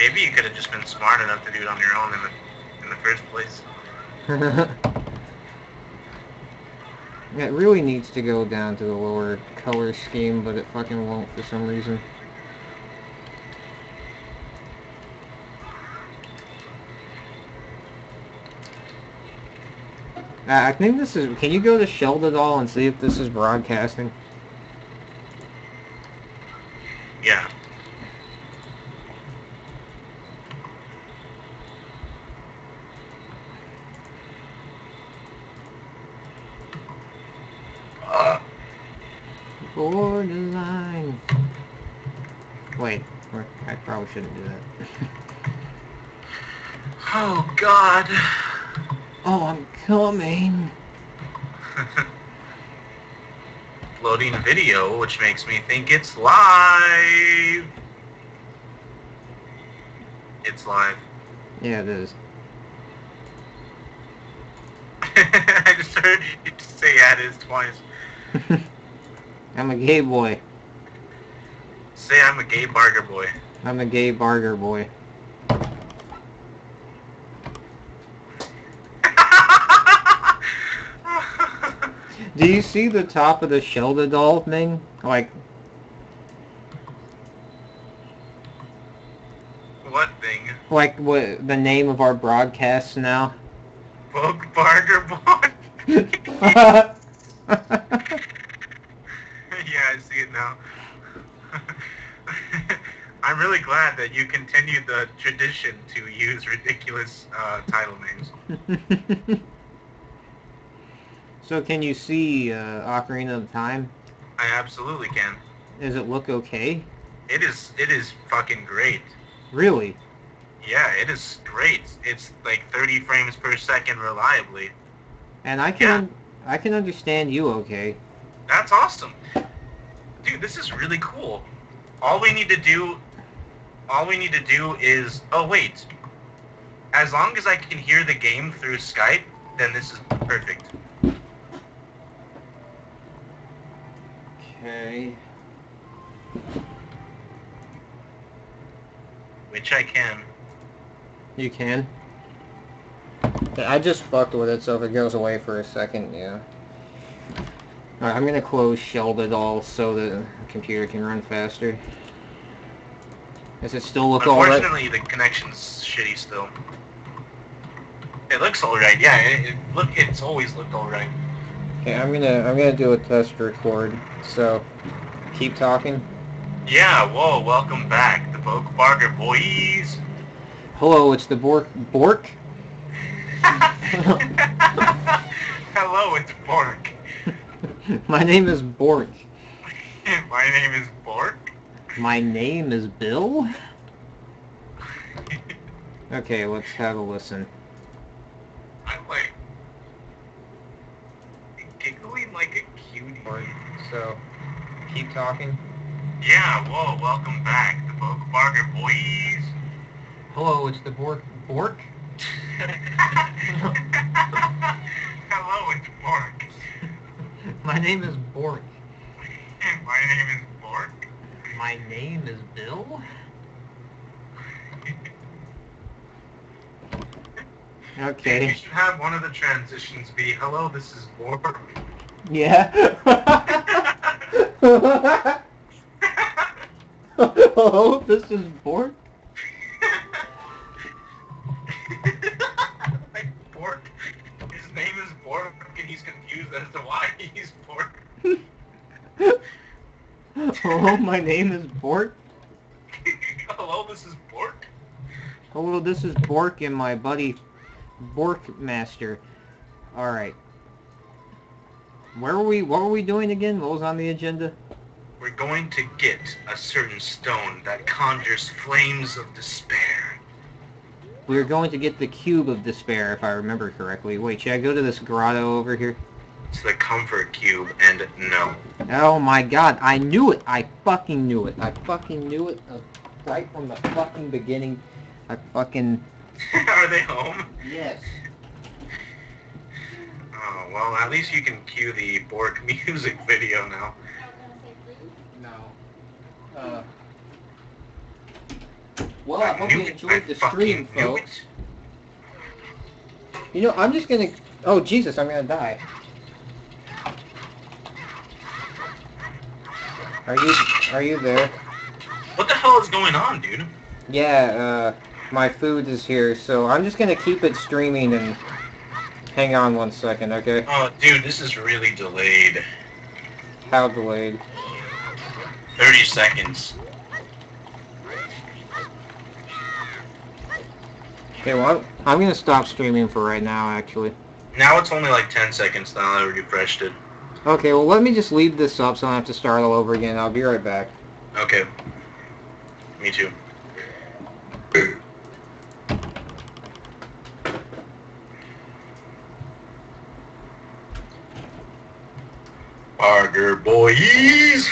Maybe you could have just been smart enough to do it on your own in the in the first place. it really needs to go down to the lower color scheme, but it fucking won't for some reason. Uh, I think this is... Can you go to Scheldadoll and see if this is broadcasting? Yeah. Uh, Borderline. Wait, or- I probably shouldn't do that. oh God. oh, I'm coming. Loading video, which makes me think it's live. It's live. Yeah, it is. I just heard you say yeah, it is twice. I'm a gay boy. Say I'm a gay barger boy. I'm a gay barger boy. Do you see the top of the Scheldadoll thing? Like, what thing? like what the name of our broadcasts now? Boke barger boy? yeah, yeah, I see it now. I'm really glad that you continued the tradition to use ridiculous uh, title names. so can you see uh, Ocarina of Time? I absolutely can. Does it look okay? It is. It is fucking great. Really? Yeah, it is great. It's like 30 frames per second reliably. And I can I can understand you okay. That's awesome. Dude, this is really cool. All we need to do all we need to do is oh wait. As long as I can hear the game through Skype, then this is perfect. Okay. Which I can. You can. I just fucked with it, so if it goes away for a second, yeah. Alright, I'm gonna close Scheldadoll so the computer can run faster. Does it still look alright? Unfortunately, the connection's shitty still. It looks alright. Yeah, it, it look it's always looked alright. Okay, I'm gonna I'm gonna do a test record. So, keep talking. Yeah, whoa, welcome back, the Boke Barger boys. Hello, it's the Bork Bork. Hello, it's Bork. My name is Bork. My name is Bork. My name is Bill. Okay, let's have a listen. I'm like giggling like a cutie. So, keep talking. Yeah, whoa, welcome back, the Boke Barger boys. Hello, it's the Bork Bork. Hello, it's Bork. My name is Bork. My name is Bork. My name is Bill. You Okay. should have one of the transitions be, hello, this is Bork. Yeah. Hello, oh, this is Bork. like Bork. His name is Bork, and he's confused as to why he's Bork. Hello, my name is Bork. Hello, this is Bork. Hello, this is Bork and my buddy Borkmaster. Alright. Where were we, what were we doing again? What was on the agenda? We're going to get a certain stone that conjures flames of despair. We're going to get the Cube of Despair, if I remember correctly. Wait, should I go to this grotto over here? It's the comfort cube, and no. Oh my god, I knew it! I fucking knew it! I fucking knew it uh, right from the fucking beginning. I fucking... Are they home? Yes. Oh, well, at least you can cue the Bork music video now. No. Uh... Well, I hope you enjoyed the stream, folks. it. You know, I'm just gonna... Oh, Jesus, I'm gonna die. Are you... Are you there? What the hell is going on, dude? Yeah, uh, my food is here, so I'm just gonna keep it streaming and... Hang on one second, okay? Oh, dude, this is really delayed. How delayed? 30 seconds. Okay, well, I'm, gonna stop streaming for right now, actually. Now it's only like 10 seconds now that I refreshed it. Okay, well, let me just leave this up so I don't have to start all over again. I'll be right back. Okay. Me too. Parker boys.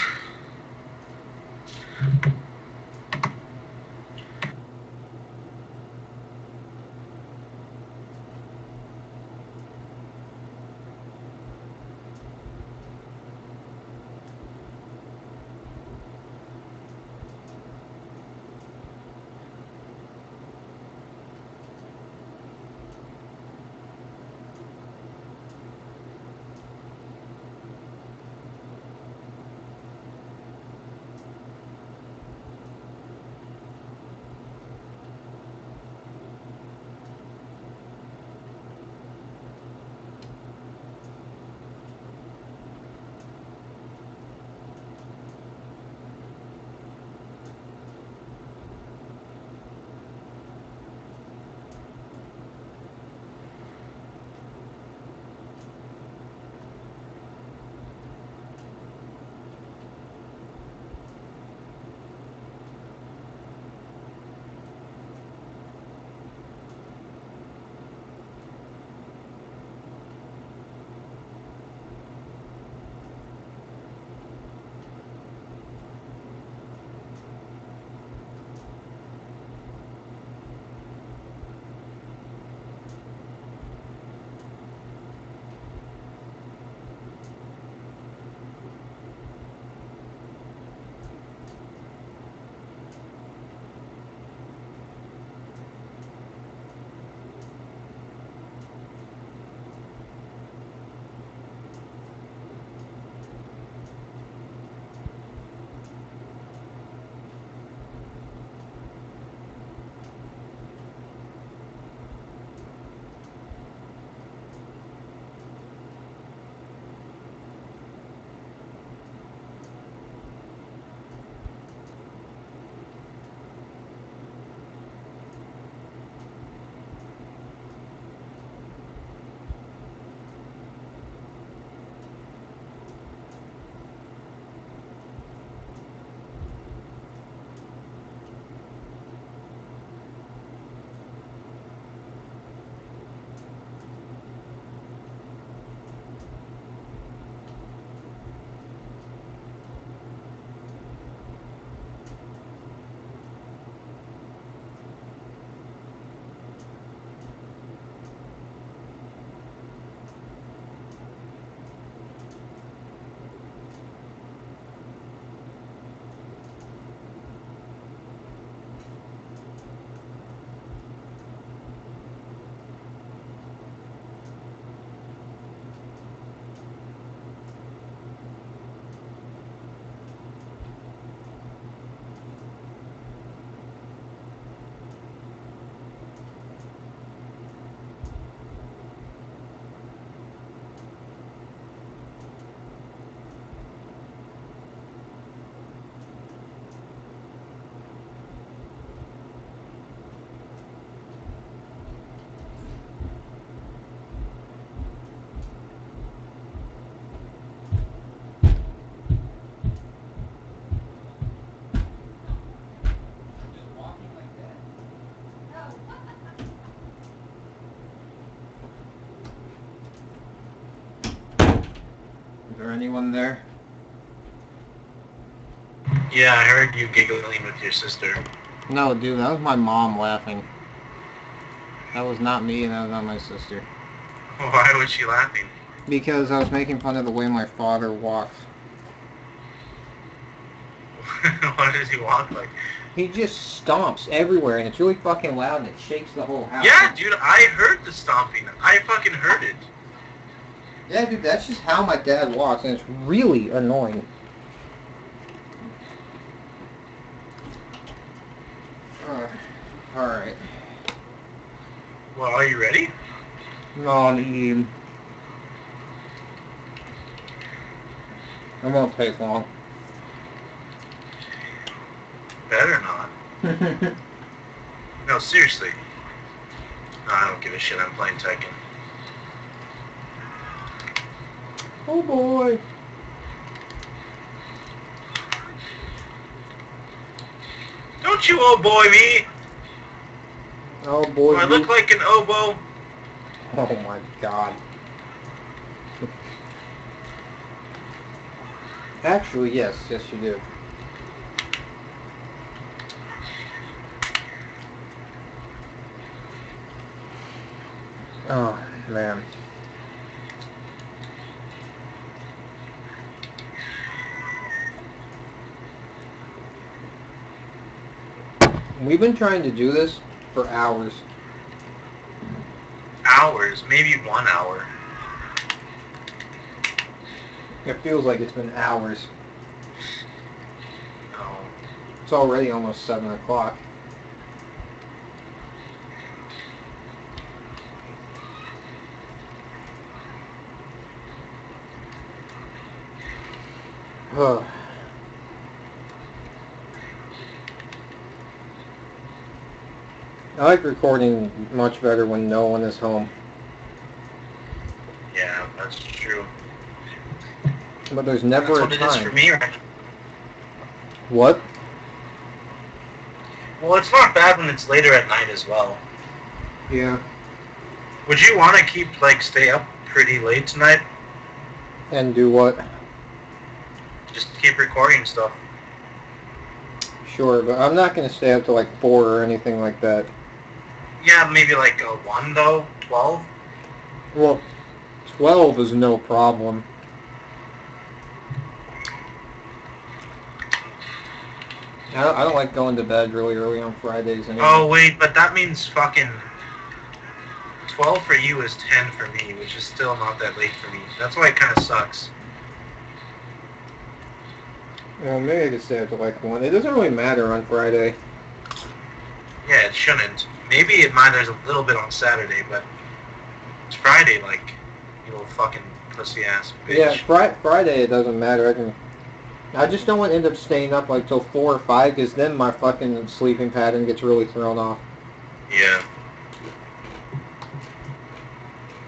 Is there there? Yeah, I heard you giggling with your sister. No, dude, that was my mom laughing. That was not me and that was not my sister. Why was she laughing? Because I was making fun of the way my father walks. Why does he walk like? he just stomps everywhere, and it's really fucking loud, and it shakes the whole house. Yeah, dude, I heard the stomping. I fucking heard it. Yeah, dude, that's just how my dad walks, and it's really annoying. Uh, Alright. Well, are you ready? Non Eve. It won't take long. Better not. No, seriously. No, I don't give a shit. I'm playing Tekken. Oh boy. Don't you oh boy me! Oh boy. Do I look like an oboe? Oh my god. Actually, yes, yes you do. Oh, man. We've been trying to do this for hours. Hours, maybe one hour. It feels like it's been hours. No. It's already almost 7 o'clock. Ugh. I like recording much better when no one is home, Yeah, that's true. but there's never That's what a it is for me right What? Well, it's not bad when it's later at night as well. Yeah. Would you want to keep, like, stay up pretty late tonight? And do what? Just keep recording stuff. Sure, but I'm not going to stay up to like 4 or anything like that. Yeah, maybe like a 1 though? 12? Well, 12 is no problem. I don't, I don't like going to bed really early on Fridays anyway. Oh, wait, but that means fucking 12 for you is 10 for me, which is still not that late for me. That's why it kind of sucks. Well, maybe I could stay up to like 1. It doesn't really matter on Friday. Yeah, it shouldn't. Maybe it matters a little bit on Saturday, but it's Friday, like, you little fucking pussy ass bitch. Yeah, fri- Friday it doesn't matter. I can. I just don't want to end up staying up like till 4 or 5 because then my fucking sleeping pattern gets really thrown off. Yeah.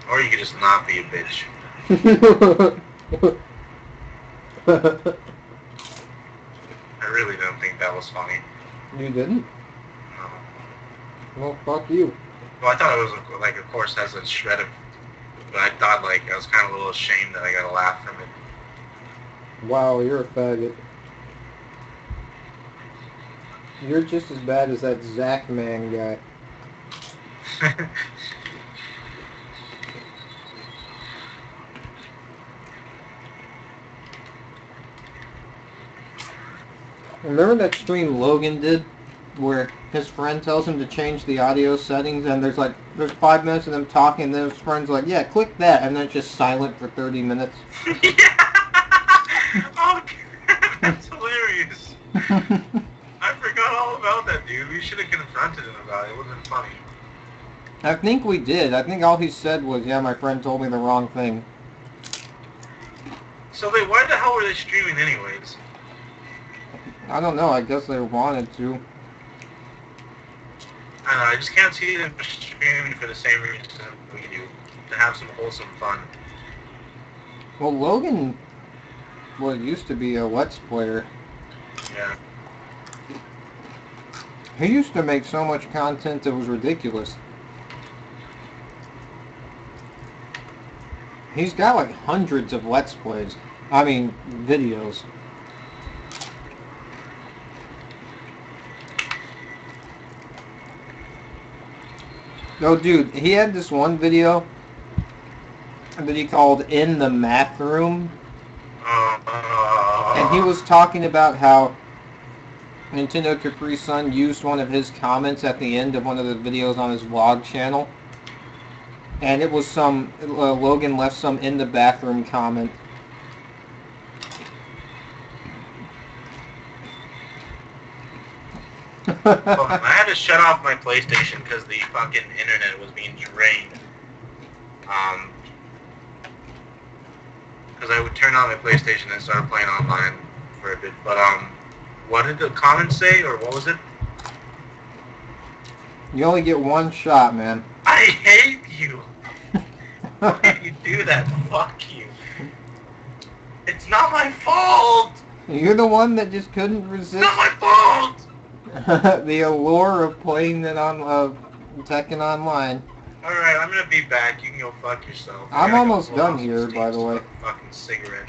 Or you could just not be a bitch. I really don't think that was funny. you didn't? Well, fuck you. Well, I thought it was like, of course, has a shred of. But I thought like I was kind of a little ashamed that I got a laugh from it. Wow, you're a faggot. You're just as bad as that Zach man guy. Remember that stream Logan did where his friend tells him to change the audio settings and there's like there's five minutes of them talking and then his friend's like, Yeah, click that and then it's just silent for thirty minutes. yeah. Oh, that's hilarious. I forgot all about that, dude. We should have confronted him about it. It would have been funny. I think we did. I think all he said was, Yeah, my friend told me the wrong thing. So they, why the hell were they streaming anyways? I don't know, I guess they wanted to. I don't know. I just can't see them streaming for the same reason we do, to have some wholesome fun. Well Logan well used to be a Let's player. Yeah. He used to make so much content that was ridiculous. He's got like hundreds of Let's Plays. I mean, videos. No, dude, he had this one video that he called In the Math Room. And he was talking about how Nintendo Capri Sun used one of his comments at the end of one of the videos on his vlog channel. And it was some, uh, Logan left some in the bathroom comment. I had to shut off my PlayStation because the fucking internet was being drained. Um, because I would turn on my PlayStation and start playing online for a bit. But um, what did the comments say, or what was it? You only get one shot, man. I hate you. Why did you do that? Fuck you. It's not my fault. You're the one that just couldn't resist not my fault. the allure of playing it on uh, Tekken Online. All right, I'm gonna be back. You can go fuck yourself. I I'm almost done here, by the way. Fucking cigarette.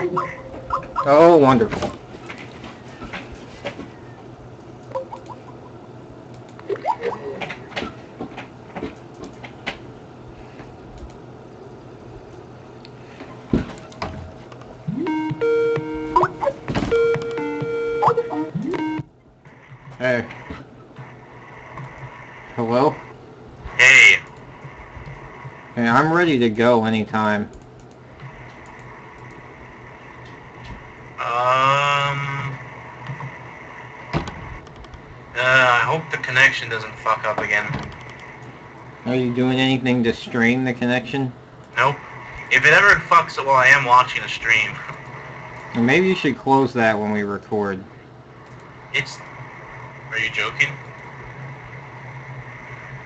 Oh, wonderful. Hey. Hello? Hey. Hey, I'm ready to go anytime. Um. Uh, I hope the connection doesn't fuck up again. Are you doing anything to strain the connection? Nope. If it ever fucks up while I am watching a stream, Or maybe you should close that when we record. it's. Are you joking?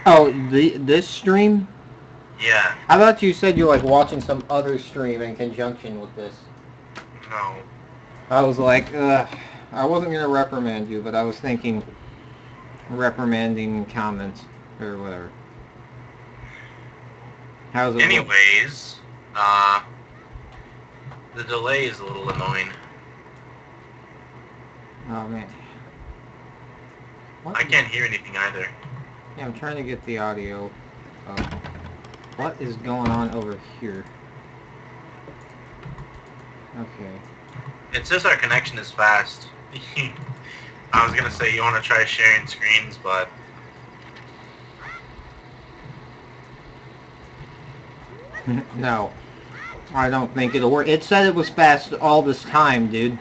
Oh, the this stream? Yeah. I thought you said you were like watching some other stream in conjunction with this. No. I was like, uh, I wasn't gonna reprimand you, but I was thinking reprimanding comments or whatever. How's it? look? Anyways, uh, the delay is a little annoying. Oh man. What I can't hear anything either. Yeah, I'm trying to get the audio. Up. What is going on over here? Okay. It says our connection is fast. I was gonna say you want to try sharing screens, but no. I don't think it'll work. It said it was fast all this time, dude.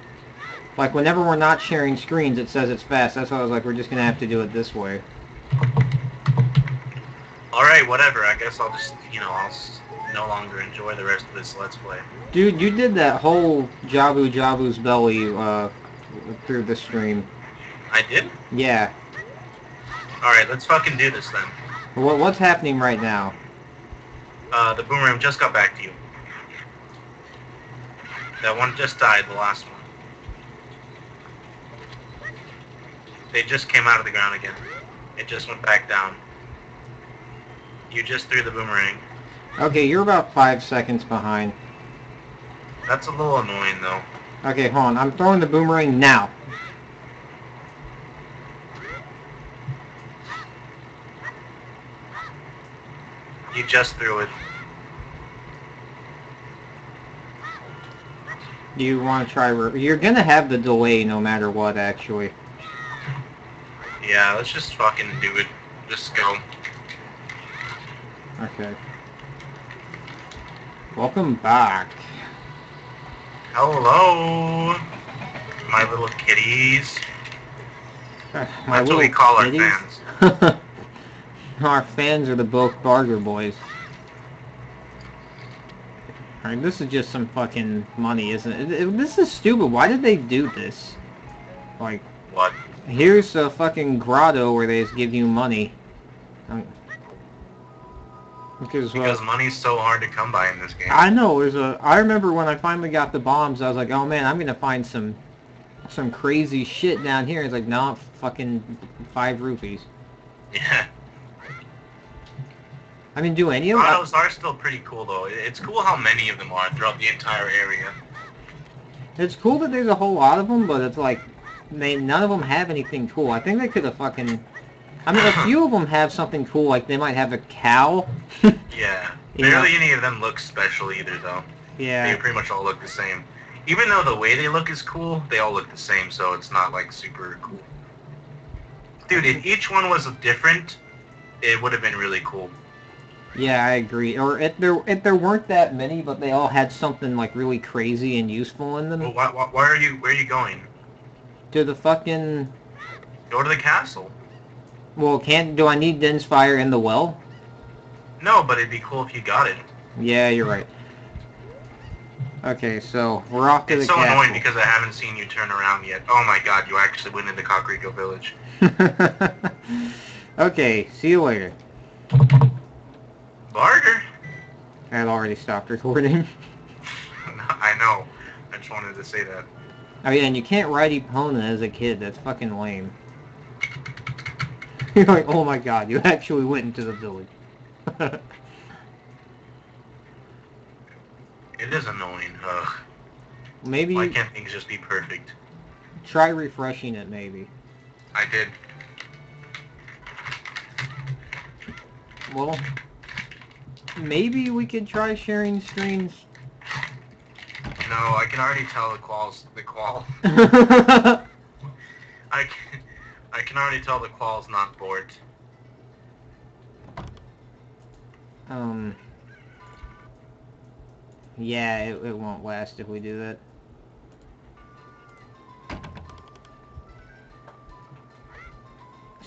Like, whenever we're not sharing screens, it says it's fast. That's why I was like, we're just gonna have to do it this way. alright, whatever. I guess I'll just, you know, I'll no longer enjoy the rest of this Let's Play. Dude, you did that whole Jabu Jabu's belly, uh, through the stream. I did? Yeah. Alright, let's fucking do this then. What, what's happening right now? Uh, the boomerang just got back to you. That one just died, the last one. They just came out of the ground again. It just went back down. You just threw the boomerang. Okay, you're about five seconds behind. That's a little annoying though. Okay, hold on. I'm throwing the boomerang now. You just threw it. Do you want to try... Re- you're gonna have the delay no matter what, actually. Yeah, let's just fucking do it. Just go. Okay. Welcome back. Hello, my little kitties. My That's what we call our fans. our fans are the Boke Barger boys. Alright, this is just some fucking money, isn't it? It- This is stupid. Why did they do this? Like, What? here's a fucking grotto where they just give you money. Um, Because, uh, Because money's so hard to come by in this game. I know, there's a, I remember when I finally got the bombs, I was like, oh man, I'm gonna find some, some crazy shit down here. It's like, no, fucking five rupees. Yeah. I mean, do any of them? Autos are still pretty cool though. It's cool how many of them are throughout the entire area. It's cool that there's a whole lot of them, but it's like, they none of them have anything cool. I think they could have fucking. I mean, a few of them have something cool, like they might have a cow. Yeah. You know- Barely any of them look special either though. Yeah. They pretty much all look the same. Even though the way they look is cool, they all look the same, so it's not like super cool. Dude, if each one was different, it would have been really cool. Yeah, I agree. Or if there if there weren't that many, but they all had something like really crazy and useful in them. Well, why, why, why are you? Where are you going? To the fucking. Go to the castle. Well, can't do I need Din's fire in the well? No, but it'd be cool if you got it. Yeah, you're right. Okay, so we're off to It's the so castle. annoying because I haven't seen you turn around yet. Oh my god, you actually went into Kakariko Village. okay, see you later. Barter? I had already stopped recording. I know. I just wanted to say that. Oh yeah, and you can't ride Epona as a kid. That's fucking lame. You're like, oh my god, you actually went into the village. It is annoying. Ugh. maybe Why can't things just be perfect? try refreshing it, maybe. I did. Well, maybe we could try sharing screens. No, I can already tell the qual's the qual. I can, I can already tell the qual's not bored. Um, yeah, it, it won't last if we do that.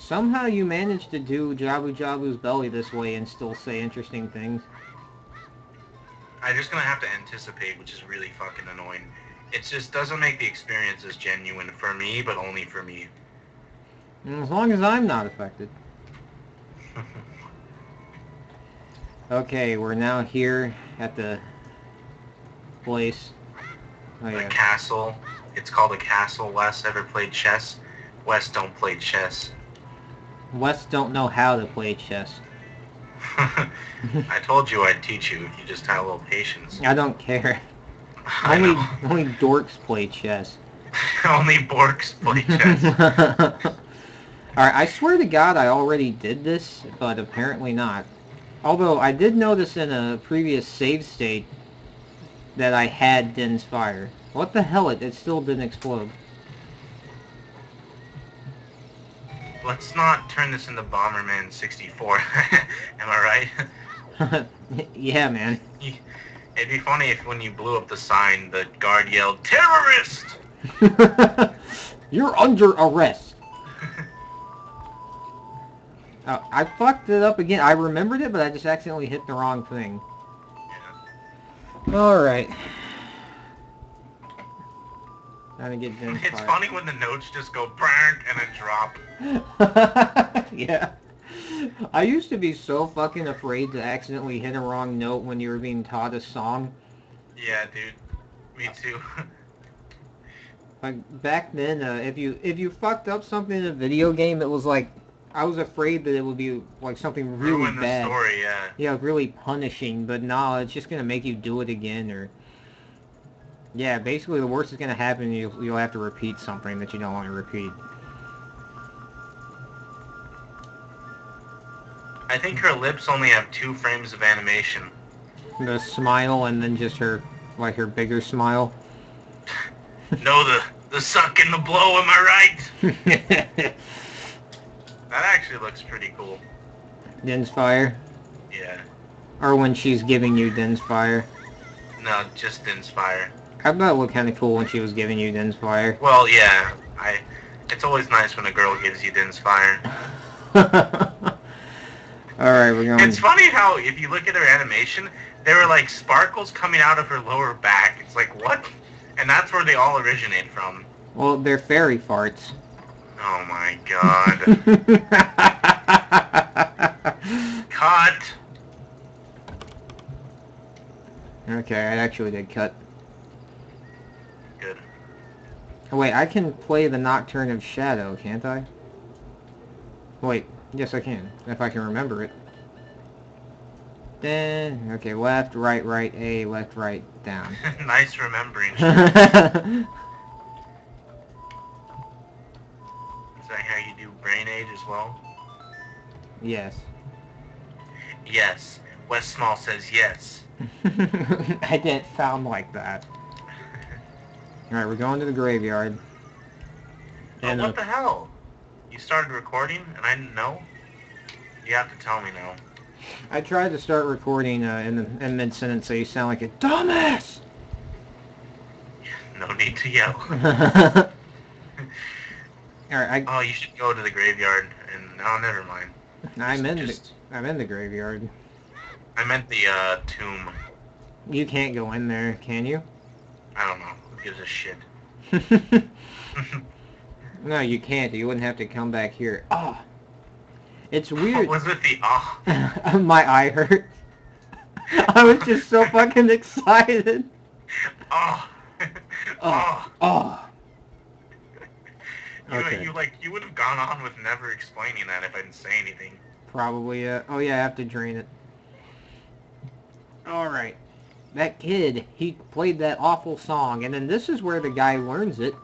Somehow you managed to do Jabu Jabu's belly this way and still say interesting things. I'm just gonna have to anticipate, which is really fucking annoying. It just doesn't make the experience as genuine for me, but only for me. And as long as I'm not affected. Okay, we're now here at the place. Oh The yeah. castle. It's called a castle. Wes ever played chess? Wes don't play chess. West don't know how to play chess. I told you I'd teach you if you just had a little patience. I don't care. I Only know. only dorks play chess. Only Borks play chess. Alright, I swear to God I already did this, but apparently not. Although I did notice in a previous save state that I had Din's Fire. What the hell? It, it still didn't explode. Let's not turn this into Bomberman 64. Am I right? yeah, man. It'd be funny if when you blew up the sign, the guard yelled, Terrorist! You're under arrest. Oh, I fucked it up again. I remembered it, but I just accidentally hit the wrong thing. Yeah. Alright. To get It's funny when the notes just go burnt and then drop. yeah. I used to be so fucking afraid to accidentally hit a wrong note when you were being taught a song. Yeah, dude. Me too. Like back then, uh, if you if you fucked up something in a video game, it was like I was afraid that it would be like something really Ruin the bad. story, yeah. Yeah, really punishing. But no, it's just gonna make you do it again, or yeah, basically the worst is gonna happen. You you'll have to repeat something that you don't want to repeat. I think her lips only have two frames of animation. The smile and then just her like her bigger smile. no, the the suck and the blow, am I right? That actually looks pretty cool. Din's fire, Yeah. or when she's giving you Din's fire. No, just Inspire. I thought it looked kind of cool when she was giving you Din's fire. Well, yeah. I. It's always nice when a girl gives you the Inspire. All right, we're going. It's funny how if you look at her animation, there were like sparkles coming out of her lower back. It's like what? And that's where they all originate from. Well, they're fairy farts. Oh my god. Cut. okay, I actually did cut. Good. Oh, wait, I can play the Nocturne of Shadow, can't I? Wait, yes I can, if I can remember it. Then, okay, left, right, right, A, left, right, down. nice remembering. Is that how you do Brain Age as well? yes. Yes. Wes Small says yes. I didn't sound like that. Alright, we're going to the graveyard. Oh, what uh, the hell? You started recording and I didn't know? You have to tell me now. I tried to start recording uh, in, the, in mid-sentence so you sound like a dumbass! No need to yell. Alright, I... Oh, you should go to the graveyard and oh, never mind. I'm in the, I'm in the graveyard. I meant the uh, tomb. You can't go in there, can you? I don't know. Gives a shit? no, you can't. You wouldn't have to come back here. Oh, it's What weird. was with the ah? My eye hurt. I was just so fucking excited. Oh. Oh. oh. Oh, You, Okay. you like you would have gone on with never explaining that if I didn't say anything. probably. Uh, oh yeah, I have to drain it. All right. That kid, he played that awful song, and then this is where the guy learns it.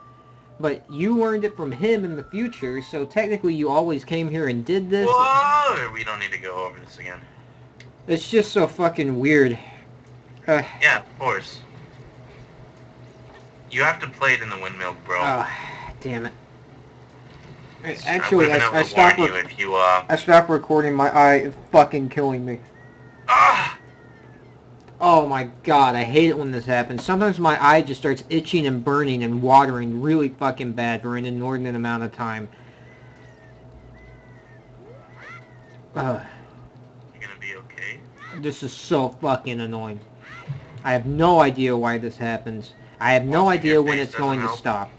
But you learned it from him in the future, so technically you always came here and did this. Whoa! We don't need to go over this again. It's just so fucking weird. Uh, Yeah, of course. You have to play it in the windmill, bro. oh, damn it. Actually, I, I able stopped. warn you if you uh. I stopped recording. My eye is fucking killing me. Ah! Oh my god, I hate it when this happens. Sometimes my eye just starts itching and burning and watering really fucking bad for an inordinate amount of time. Ugh, You gonna be okay? this is so fucking annoying. I have no idea why this happens. I have no Washing idea when it's going to stop.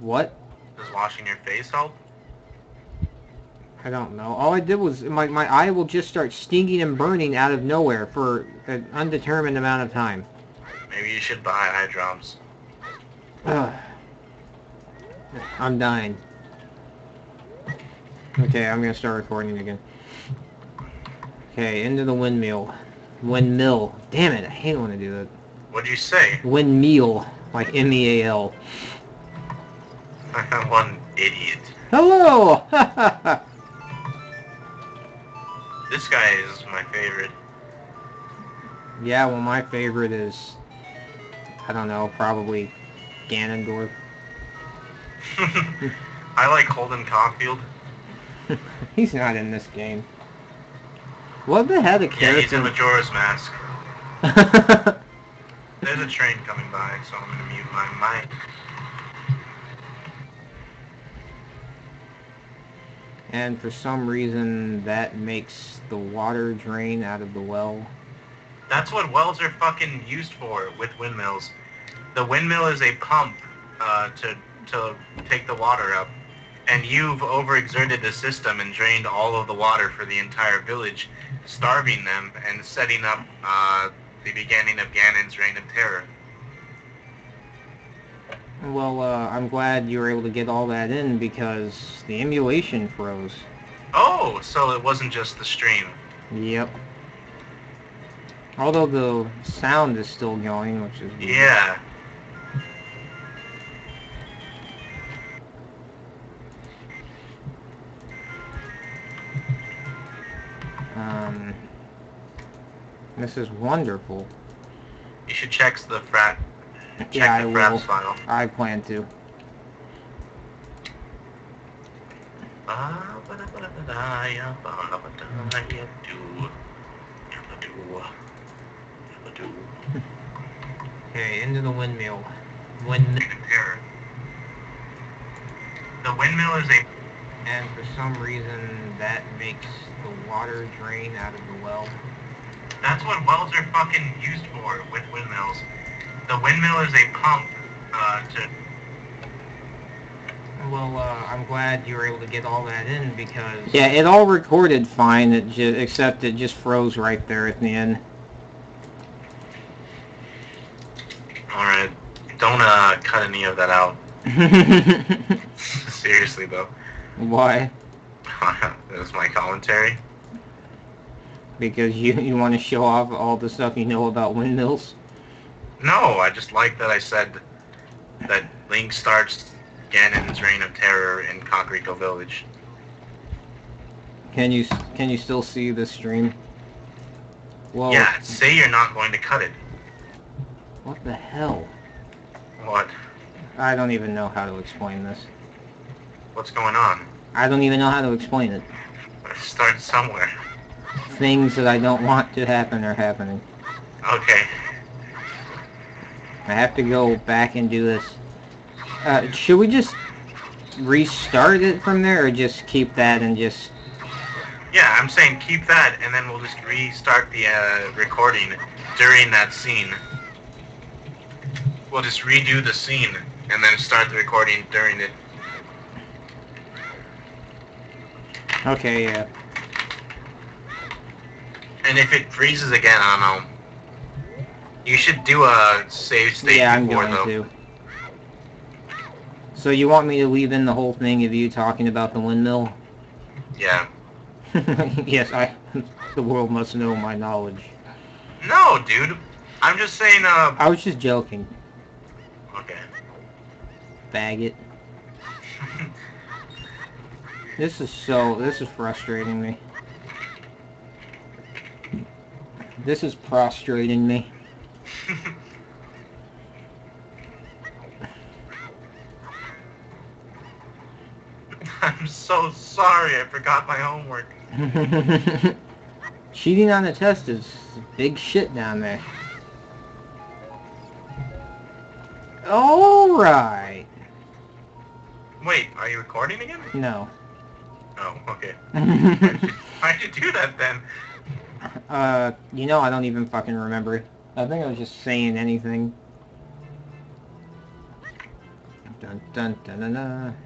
What? Does washing your face help? I don't know. All I did was my my eye will just start stinging and burning out of nowhere for an undetermined amount of time. Maybe you should buy eye drops. Ugh. I'm dying. Okay, I'm gonna start recording again. Okay, into the windmill. Windmill. Damn it, I hate when I do that. What'd you say? Windmill. like M-E-A-L. One idiot. Hello! This guy is my favorite. yeah, well my favorite is I don't know, probably Ganondorf. I like Holden Caulfield. he's not in this game. What the heck, a Yeah, he's in Majora's Mask. There's a train coming by, so I'm gonna mute my mic. And for some reason, that makes the water drain out of the well. That's what wells are fucking used for with windmills. The windmill is a pump uh, to to take the water up, and you've overexerted the system and drained all of the water for the entire village, starving them and setting up uh, the beginning of Ganon's reign of terror. Well, uh, I'm glad you were able to get all that in because the emulation froze. Oh, so it wasn't just the stream. Yep. Although the sound is still going, which is weird. Yeah. Um, this is wonderful. You should check the frat. Check Yeah, I the will. file. I plan to. Ah. Okay, into the windmill. Wind. Reign. The windmill is a And for some reason, that makes the water drain out of the well. That's what wells are fucking used for with windmills. The windmill is a pump uh, to. Well, uh, I'm glad you were able to get all that in because... Yeah, it all recorded fine, it ju- except it just froze right there at the end. All right, don't uh, cut any of that out. Seriously though, Why? that was my commentary. Because you, you want to show off all the stuff you know about windmills? No, I just like that I said that Link starts Ganon's reign of terror in Kakariko Village. Can you can you still see the stream? Well, Yeah, say you're not going to cut it. what the hell? What? I don't even know how to explain this. What's going on? I don't even know how to explain it. Start somewhere. Things that I don't want to happen are happening. Okay. I have to go back and do this. Uh, should we just restart it from there, or just keep that and just... Yeah, I'm saying keep that, and then we'll just restart the uh, recording during that scene. We'll just redo the scene, and then start the recording during it. Okay, yeah. And if it freezes again, I don't know. You should do a save state Yeah, I'm before, going though. to. So you want me to leave in the whole thing of you talking about the windmill? Yeah. yes, I... The world must know my knowledge. No, dude. I'm just saying, uh... I was just joking, Okay. faggot. This is so... This is frustrating me. This is prostrating me. I'm so sorry, I forgot my homework. Cheating on the test is big shit down there. Alright. Wait, are you recording again? No. Oh, okay. Why'd you do that then? uh, you know I don't even fucking remember. I think I was just saying anything. Dun dun dun dun dun.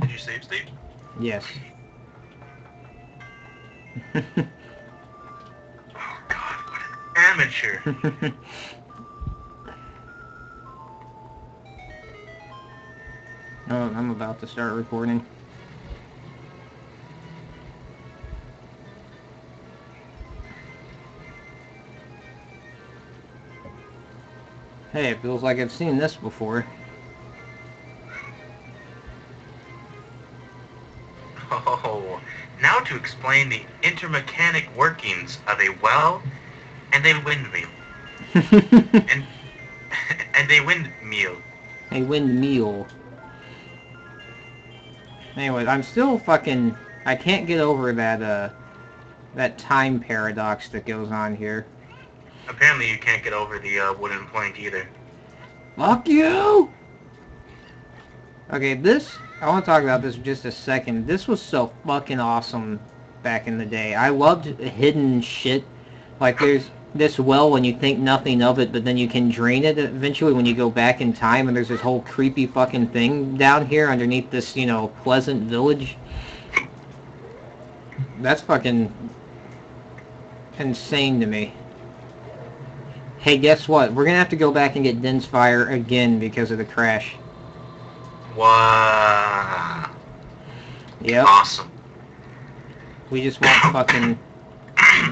Did you save state? Yes. Oh god, what an amateur. oh, I'm about to start recording. Hey, it feels like I've seen this before. Oh, now to explain the intermechanic workings of a well and a windmill. and and they win meal. They win meal. Anyways, I'm still fucking. I can't get over that uh that time paradox that goes on here. Apparently, you can't get over the uh, wooden plank either. Fuck you! Okay, this, I want to talk about this for just a second. This was so fucking awesome back in the day. I loved hidden shit. Like, there's this well when you think nothing of it, but then you can drain it eventually when you go back in time, and there's this whole creepy fucking thing down here underneath this, you know, pleasant village. That's fucking insane to me. Hey, guess what? We're gonna have to go back and get Din's fire again because of the crash. Wow. Yep. Awesome. We just want fucking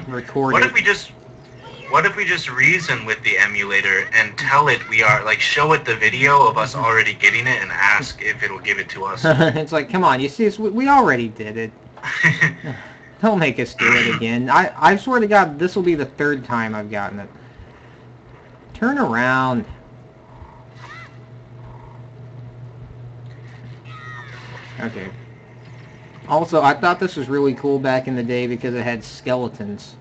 record What if we just what if we just reason with the emulator and tell it we are like show it the video of us already getting it and ask if it'll give it to us. it's like, come on, you see, we already did it. Don't make us do it again. I, I swear to God, this will be the third time I've gotten it. Turn around. Okay. Also, I thought this was really cool back in the day because it had skeletons.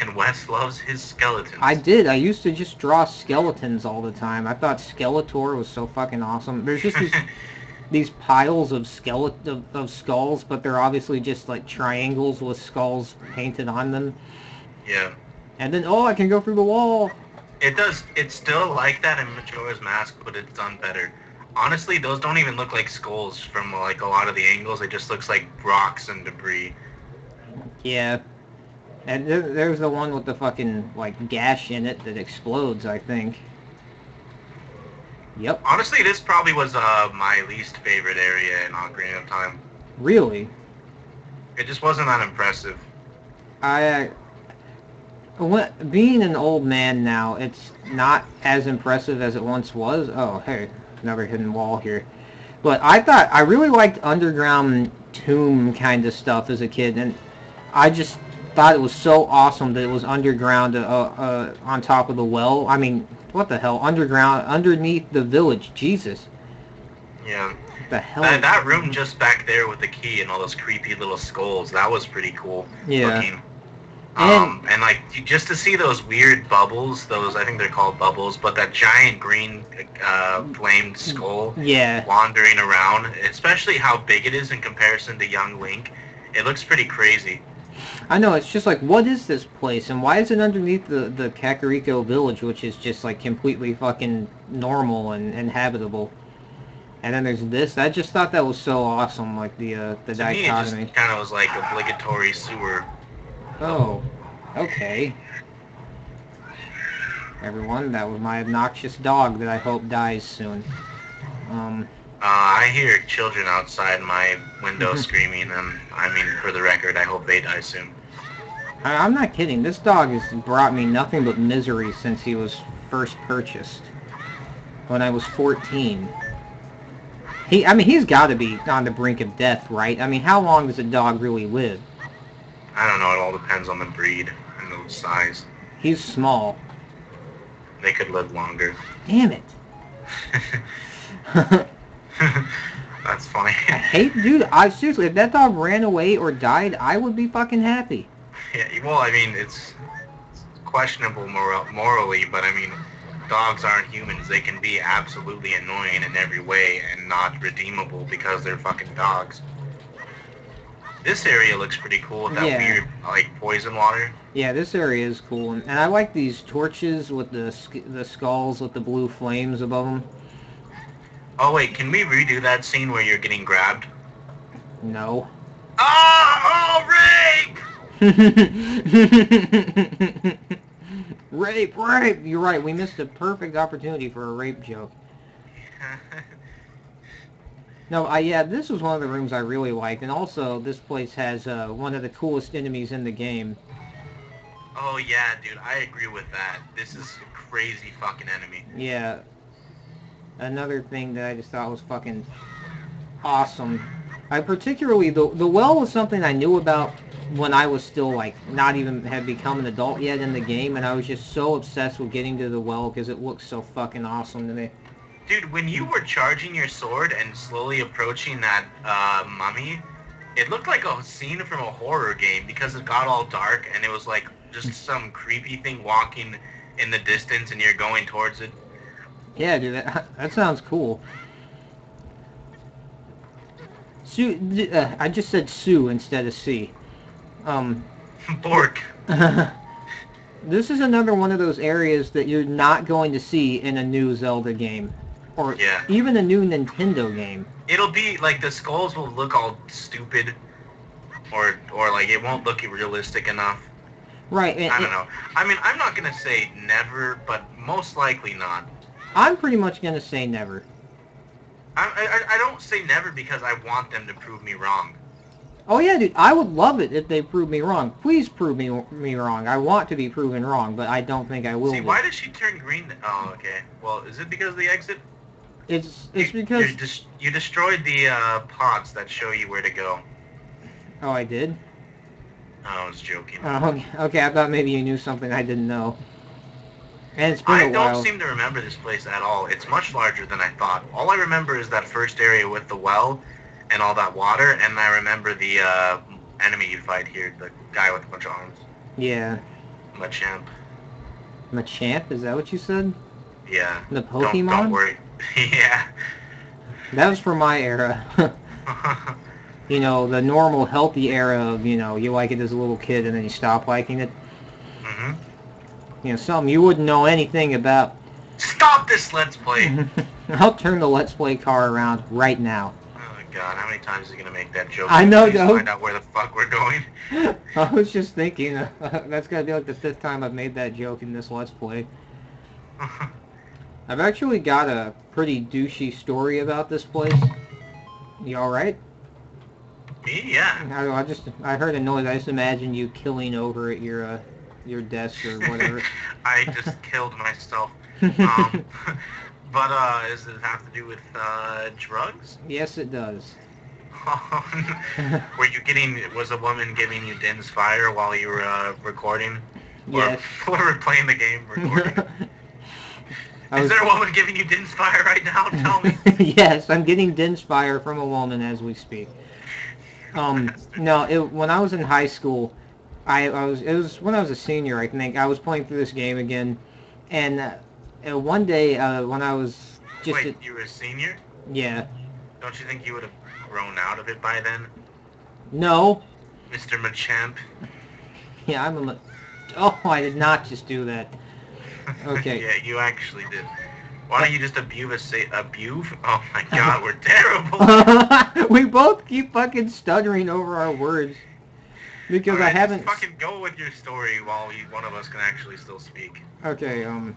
and Wes loves his skeletons. I did. I used to just draw skeletons all the time. I thought Skeletor was so fucking awesome. There's just these these piles of skeleton of, of skulls, but they're obviously just like triangles with skulls painted on them. yeah. And then oh, I can go through the wall. It does. It's still like that in Majora's Mask, but it's done better. Honestly, those don't even look like skulls from like a lot of the angles. It just looks like rocks and debris. Yeah. And there, there's the one with the fucking like gash in it that explodes. I think. Yep. Honestly, this probably was uh, my least favorite area in Ocarina of Time. Really. It just wasn't that impressive. I what being an old man now, it's not as impressive as it once was. Oh, hey, another hidden wall here. But I thought I really liked underground tomb kind of stuff as a kid, and I just thought it was so awesome that it was underground, uh, uh, on top of the well. I mean, what the hell, underground, underneath the village? Jesus, Yeah. the hell? That, that room just back there with the key and all those creepy little skulls, that was pretty cool Yeah. looking. Um, and like just to see those weird bubbles, those I think they're called bubbles, but that giant green uh, flamed skull Yeah, wandering around, especially how big it is in comparison to young Link, it looks pretty crazy. I know, it's just like, what is this place, and why is it underneath the, the Kakariko village, which is just, like, completely fucking normal and, and habitable? And then there's this, I just thought that was so awesome, like, the, uh, the to me, it just dichotomy. kind of was like obligatory sewer. Oh, okay. Everyone, that was my obnoxious dog that I hope dies soon. Um, Uh, I hear children outside my window screaming, and I mean, for the record, I hope they die soon. I, I'm not kidding, this dog has brought me nothing but misery since he was first purchased. When I was 14. He, I mean, he's got to be on the brink of death, right? I mean, how long does a dog really live? I don't know. It all depends on the breed and the size. He's small. They could live longer. Damn it. That's funny. I hate, dude, I seriously, if that dog ran away or died, I would be fucking happy. yeah, well, I mean, it's, it's questionable moral, morally, but I mean, dogs aren't humans. They can be absolutely annoying in every way and not redeemable because they're fucking dogs. This area looks pretty cool with that Yeah. weird, like, poison water. Yeah, this area is cool, and, and I like these torches with the sk- the skulls with the blue flames above them. Oh, wait, can we redo that scene where you're getting grabbed? No. Oh, oh, rape! rape, rape! You're right, we missed a perfect opportunity for a rape joke. No, I yeah, this was one of the rooms I really liked, and also this place has uh, one of the coolest enemies in the game. oh, yeah, dude, I agree with that. This is a crazy fucking enemy. Yeah. Another thing that I just thought was fucking awesome. I particularly the the well was something I knew about when I was still like not even had become an adult yet in the game, and I was just so obsessed with getting to the well because it looked so fucking awesome to me. Dude, when you were charging your sword and slowly approaching that uh, mummy, it looked like a scene from a horror game because it got all dark and it was like just some creepy thing walking in the distance and you're going towards it. Yeah, dude, that, that sounds cool. Sue, uh, I just said Sue instead of C. Um, Bork. this is another one of those areas that you're not going to see in a new Zelda game, or Yeah. even a new Nintendo game. It'll be like the skulls will look all stupid, or or like it won't look realistic enough. Right. and- I don't know. I mean, I'm not gonna say never, but most likely not. I'm pretty much gonna say never. I, I, I don't say never because I want them to prove me wrong. Oh yeah, dude, I would love it if they prove me wrong. Please prove me me wrong. I want to be proven wrong, but I don't think I will. See, be. why does she turn green? Oh, okay. Well, is it because of the exit? It's it's You- because you, dis- you destroyed the uh, pods that show you where to go. oh I did. Oh, I was joking. Oh, okay. okay, I thought maybe you knew something I didn't know. And it's been I a don't while. seem to remember this place at all. It's much larger than I thought. All I remember is that first area with the well and all that water, and I remember the uh, enemy you fight here, the guy with a bunch of arms, Yeah, Machamp. Machamp, is that what you said? Yeah. The Don't, Pokemon? don't worry. yeah. That was from my era. you know, the normal healthy era of, you know, you like it as a little kid and then you stop liking it. Mm-hmm. You know, something you wouldn't know anything about. Stop this Let's Play! I'll turn the Let's Play car around right now. Oh god, how many times is he gonna make that joke? I know, Joe. Find out where the fuck we're going. I was just thinking, that's gotta be like the fifth time I've made that joke in this Let's Play. I've actually got a pretty douchey story about this place. You alright? Me? Yeah. I, I just, I heard a noise. I just imagine you killing over at your, uh, your desk or whatever. I just killed myself. Um, but uh, does it have to do with uh, drugs? yes, it does. were you getting? Was a woman giving you Din's fire while you were uh, recording? Or, Yes. or playing the game recording? I Is was- there a woman giving you Din's fire right now? Tell me. yes, I'm getting Din's fire from a woman as we speak. Um, no, it, when I was in high school, I, I was it was when I was a senior, I think. I was playing through this game again, and uh, one day uh, when I was just Wait, at- you were a senior? yeah, Don't you think you would have grown out of it by then, no, Mr. Machamp? yeah, I'm a. Oh, I did not just do that. Okay. yeah, you actually did. Why don't you just abuse say abuse? Oh my god, we're terrible. we both keep fucking stuttering over our words because I haven't. fucking go with your story while we, one of us can actually still speak. Okay, um,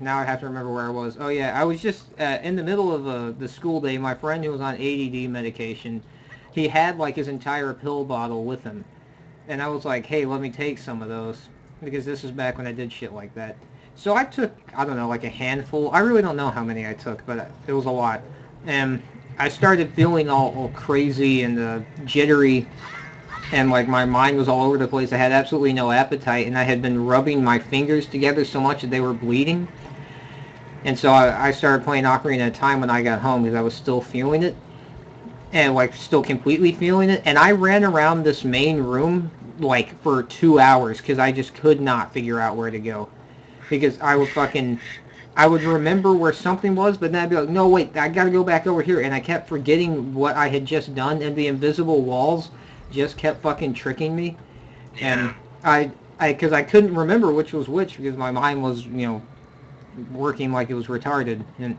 now I have to remember where I was. Oh yeah, I was just uh, in the middle of uh, the school day. My friend who was on ADD medication, he had like his entire pill bottle with him, and I was like, hey, let me take some of those because this is back when I did shit like that. So I took, I don't know, like a handful. I really don't know how many I took, but it was a lot. And I started feeling all, all crazy and uh, jittery and like my mind was all over the place. I had absolutely no appetite, and I had been rubbing my fingers together so much that they were bleeding. And so I, I started playing Ocarina of Time when I got home because I was still feeling it, and like still completely feeling it. And I ran around this main room like for two hours because I just could not figure out where to go, because I would fucking. I would remember where something was, but then I'd be like, no, wait, I gotta go back over here. And I kept forgetting what I had just done, and the invisible walls just kept fucking tricking me. Yeah. And I, I, because I couldn't remember which was which because my mind was, you know, working like it was retarded. And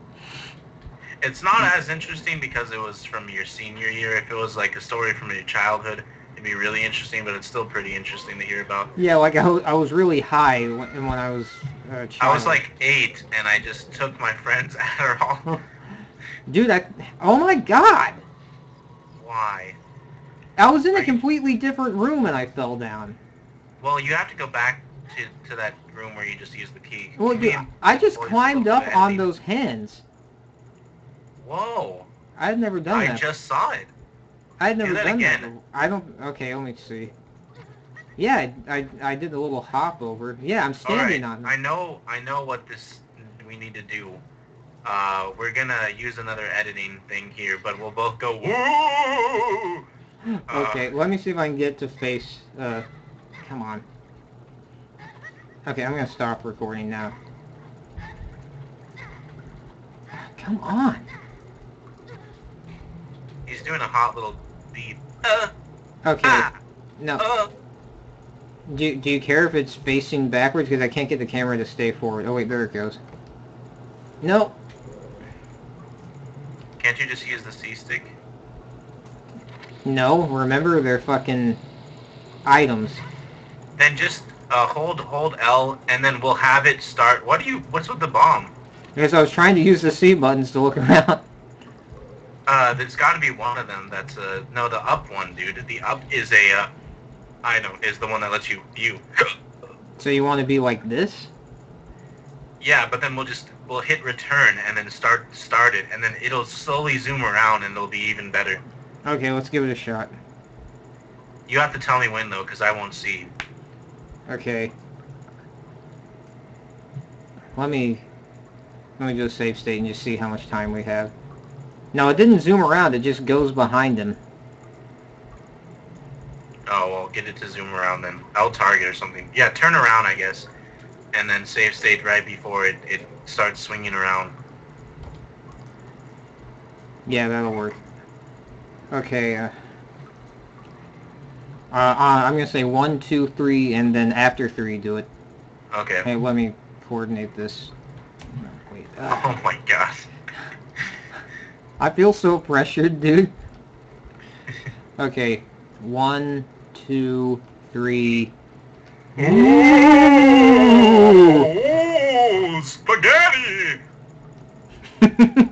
It's not as interesting because it was from your senior year. If it was like a story from your childhood, be really interesting, but it's still pretty interesting to hear about. yeah, like I, I was really high when, when I was child. I was like eight, and I just took my friend's Adderall. dude, I, oh my god, Why? I was in Are a you- completely different room and I fell down. Well, you have to go back to, to that room where you just used the key. Well, dude, I just climbed up on those hands. Whoa! I've never done I that. just saw it. I had do never that done that. before. I don't. Okay, let me see. Yeah, I, I, I did a little hop over. Yeah, I'm standing right. on I it. know. I know what this we need to do. Uh, we're gonna use another editing thing here, but we'll both go woo. Uh, Okay, let me see if I can get to face. Uh, come on. Okay, I'm gonna stop recording now. Come on. He's doing a hot little beat. Uh, Okay, ah, no. uh. Do, do you care if it's facing backwards? Because I can't get the camera to stay forward. Oh wait, there it goes. No. Can't you just use the C stick? No, remember they're fucking items. Then just uh, hold hold L, and then we'll have it start. What do you? What's with the bomb? Because I was trying to use the C buttons to look around. Uh, there's got to be one of them. That's a no. The up one, dude. The up is a uh, item. Is the one that lets you you. So you want to be like this? yeah, but then we'll just we'll hit return and then start start it, and then it'll slowly zoom around, and it'll be even better. Okay, let's give it a shot. You have to tell me when though, because I won't see. Okay. Let me let me do a save state and just see how much time we have. No, it didn't zoom around, it just goes behind him. Oh well, get it to zoom around then. L target or something. Yeah, turn around, I guess, and then save state right before it it starts swinging around. Yeah, that'll work. Okay, uh, uh, uh, I'm gonna say one, two, three, and then after three, do it. Okay. Hey, let me coordinate this. Wait, uh, Oh my god. I feel so pressured, dude. Okay, one, two, three. Ooh, spaghetti!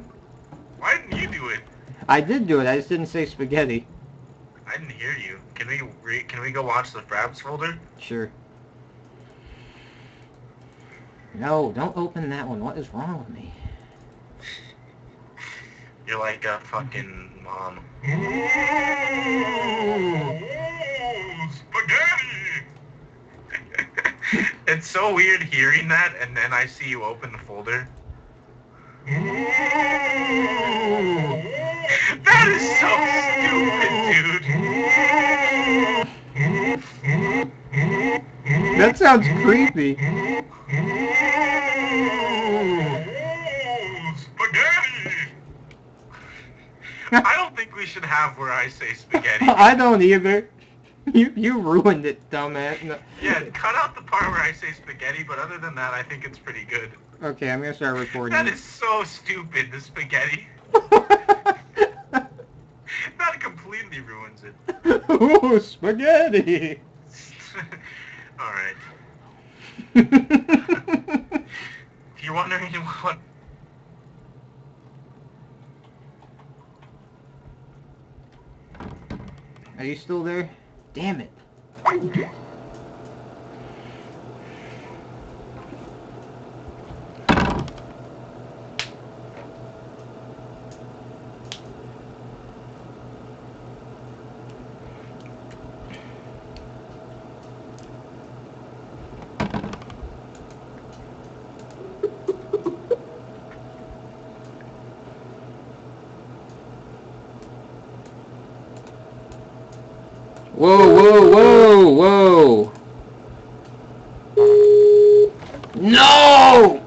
Why didn't you do it? I did do it. I just didn't say spaghetti. I didn't hear you. Can we re- can we go watch the Fraps folder? Sure. No, don't open that one. What is wrong with me? You're like a fucking mom. Ooh, spaghetti! it's so weird hearing that, and then I see you open the folder. that is so stupid, dude. That sounds creepy. Spaghetti! I don't think we should have where I say spaghetti. I don't either. You you ruined it, dumbass. No. Yeah, cut out the part where I say spaghetti, but other than that, I think it's pretty good. Okay, I'm gonna start recording. That is so stupid, the spaghetti. That completely ruins it. Ooh, spaghetti. Alright. If you're wondering what... Are you still there? Damn it. Whoa, whoa, whoa, whoa! No!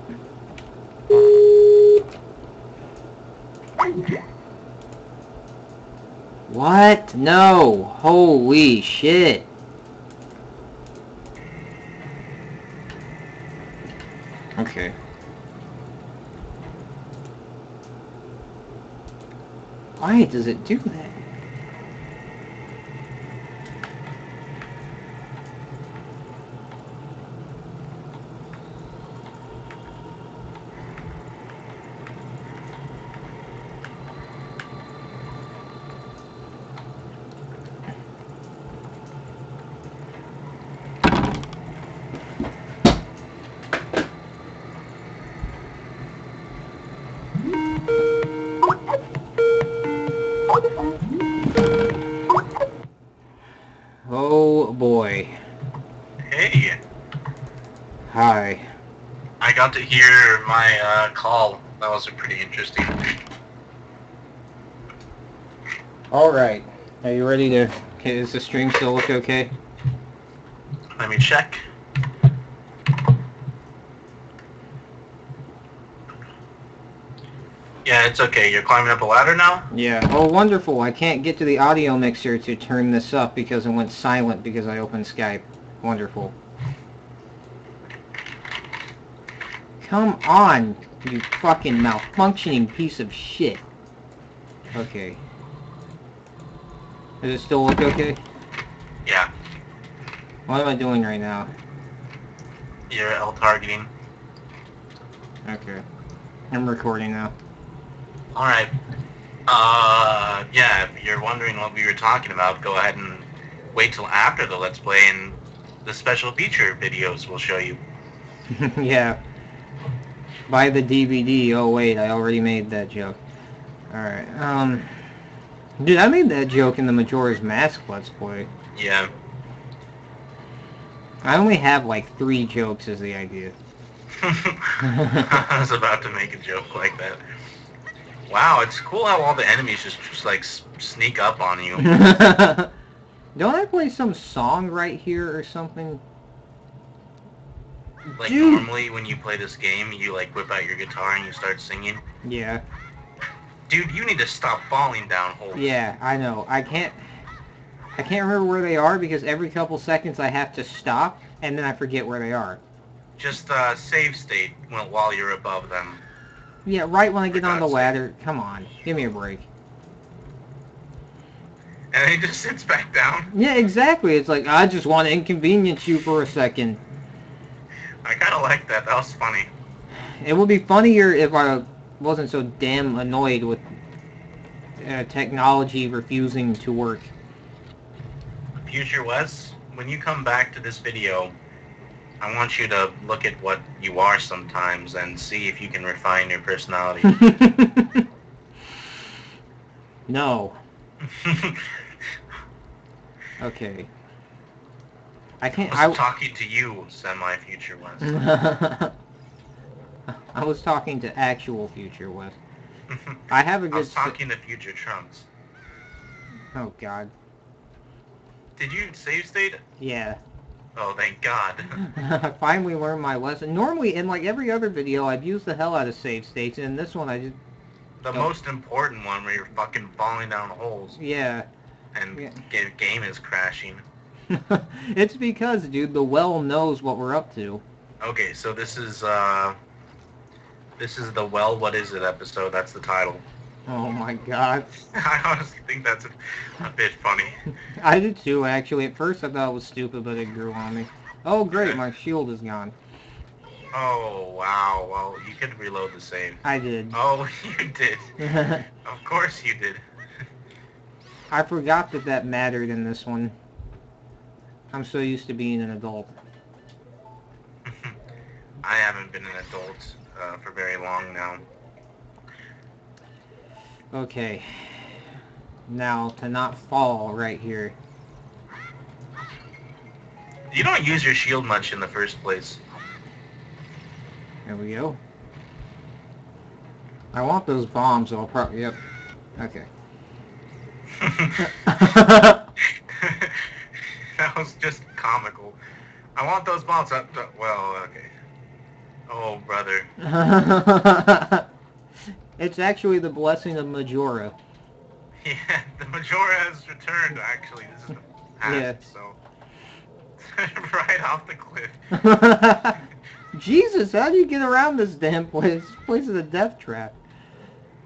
What? No! Holy shit! Okay. Why does it do that? Got to hear my uh, call. That was a pretty interesting. Alright. Are you ready to... Okay, does the stream still look okay? Let me check. Yeah, it's okay. You're climbing up a ladder now? Yeah. Oh, wonderful. I can't get to the audio mixer to turn this up because it went silent because I opened Skype. Wonderful. Come on, you fucking malfunctioning piece of shit. Okay. Does it still look okay? Yeah. What am I doing right now? You're L targeting. Okay. I'm recording now. Alright. Uh, yeah, if you're wondering what we were talking about, go ahead and wait till after the Let's Play and the special feature videos will show you. yeah. Buy the DVD. Oh wait, I already made that joke. Alright, um... Dude, I made that joke in the Majora's Mask Let's Play. Yeah. I only have like three jokes as the idea. I was about to make a joke like that. Wow, it's cool how all the enemies just, just like s- sneak up on you. Don't I play some song right here or something? Like Dude. normally when you play this game, you like whip out your guitar and you start singing. Yeah. Dude, you need to stop falling down holes. Yeah, I know. I can't... I can't remember where they are because every couple seconds I have to stop and then I forget where they are. Just uh, save state while you're above them. Yeah, right when I get For on the sake. ladder. Come on, give me a break. And he just sits back down. Yeah, exactly. It's like, I just want to inconvenience you for a second. I kind of like that. That was funny. It would be funnier if I wasn't so damn annoyed with uh, technology refusing to work. Future Wes, when you come back to this video, I want you to look at what you are sometimes and see if you can refine your personality. no. Okay. I can't... I was I, talking to you, semi-future Wes. I was talking to actual future Wes. I have a good... I was talking to future Trumps. Oh, God. Did you save state? Yeah. Oh, thank God. I finally learned my lesson. Normally, in like every other video, I've used the hell out of save states, and in this one, I just... The Oh. most important one where you're fucking falling down holes Yeah. and Yeah. game is crashing. it's because, dude, the well knows what we're up to. Okay, so this is uh this is the well what is it episode. That's the title. Oh my god. I honestly think that's a, a bit funny. I did too, actually. At first, I thought it was stupid, but it grew on me. Oh, great, my shield is gone. Oh wow. Well, you could reload the same. I did. Oh, you did. Of course you did. I forgot that that mattered in this one. I'm so used to being an adult. I haven't been an adult uh, for very long now. Okay. Now, to not fall right here. You don't use your shield much in the first place. There we go. I want those bombs, so I'll probably... Yep. Okay. that was just comical. I want those bombs up. To, well, okay. Oh, brother. it's actually the blessing of Majora. Yeah, the Majora has returned. Actually, this is the past, Yeah. so right off the cliff. Jesus, how do you get around this damn place? This place is a death trap.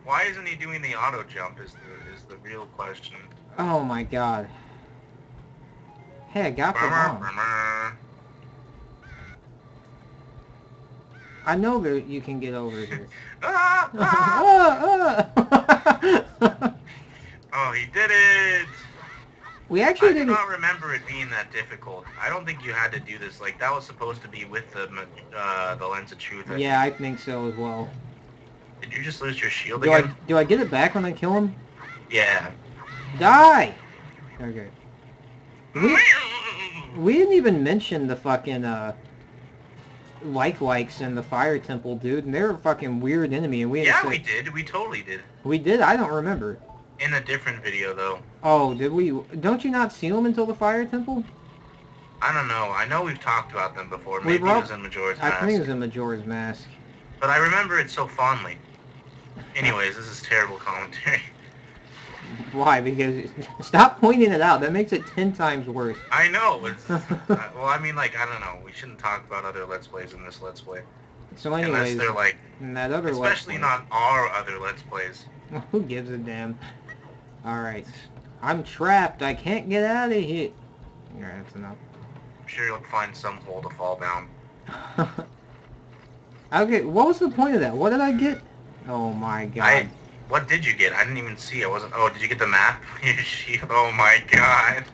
Why isn't he doing the auto jump? Is the is the real question. Oh my god. Hey, I got the bomb. I know that you can get over here. Ah, ah! Ah, ah. Oh, he did it! we actually do didn't... do not remember it being that difficult. I don't think you had to do this. Like that was supposed to be with the uh, the lens of truth. I Yeah, I think so as well. Did you just lose your shield Do I do I get it back when I kill him? Yeah. Die! Okay. We- We didn't even mention the fucking uh like likes in the fire temple, dude, and they're a fucking weird enemy, and we Yeah, we did. We totally did. we did. I don't remember. In a different video, though. Oh, did we? Don't you not see them until the fire temple? I don't know. I know we've talked about them before. We Maybe wrote- it was in Majora's I think it was in Majora's Mask. But I remember it so fondly. Anyways, this is terrible commentary. Why? Because stop pointing it out. That makes it ten times worse. I know. It's, uh, well, I mean, like, I don't know. We shouldn't talk about other Let's Plays in this Let's Play. So, Unless anyways, they're like, that other Let's especially not our other Let's Plays. Who gives a damn? All right, I'm trapped. I can't get out of here. Yeah, that's enough. I'm sure you'll find some hole to fall down. okay, what was the point of that? What did I get? Oh my god. I, what did you get? I didn't even see. I wasn't. Oh, did you get the map? Oh my god.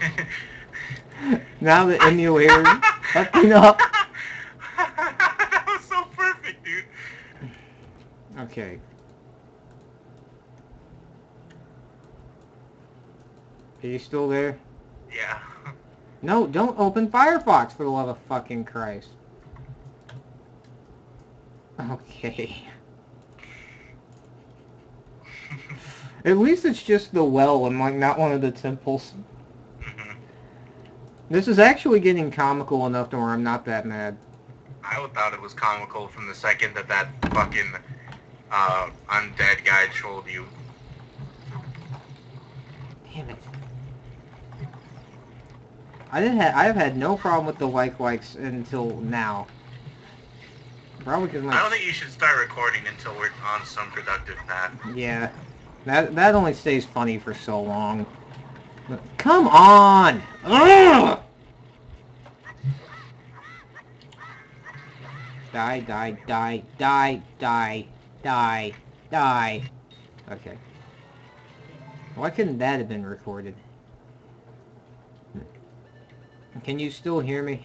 now the emulator fucking up. that was so perfect, dude. Okay. Are you still there? Yeah. No, don't open Firefox for the love of fucking Christ. Okay. At least it's just the well and like not one of the temples. Mhm. This is actually getting comical enough to where I'm not that mad. I thought it was comical from the second that that fucking uh, undead guy trolled you. Damn it. I didn't have I've had no problem with the like likes until now. Probably because I don't think you should start recording until we're on some productive path. yeah. That that only stays funny for so long. Come on! Ugh! Die, die, die, die, die, die, die. Okay. Why couldn't that have been recorded? Can you still hear me?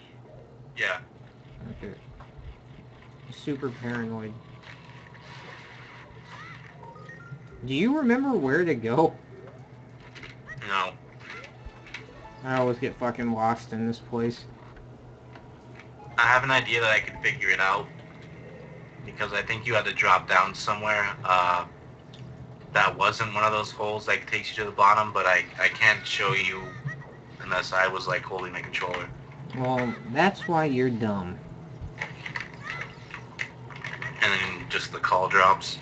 Yeah. Okay. Super paranoid. Do you remember where to go? No. I always get fucking lost in this place. I have an idea that I could figure it out. Because I think you had to drop down somewhere. Uh, that wasn't one of those holes that takes you to the bottom, but I, I can't show you unless I was like holding the controller. Well, that's why you're dumb. And then just the call drops.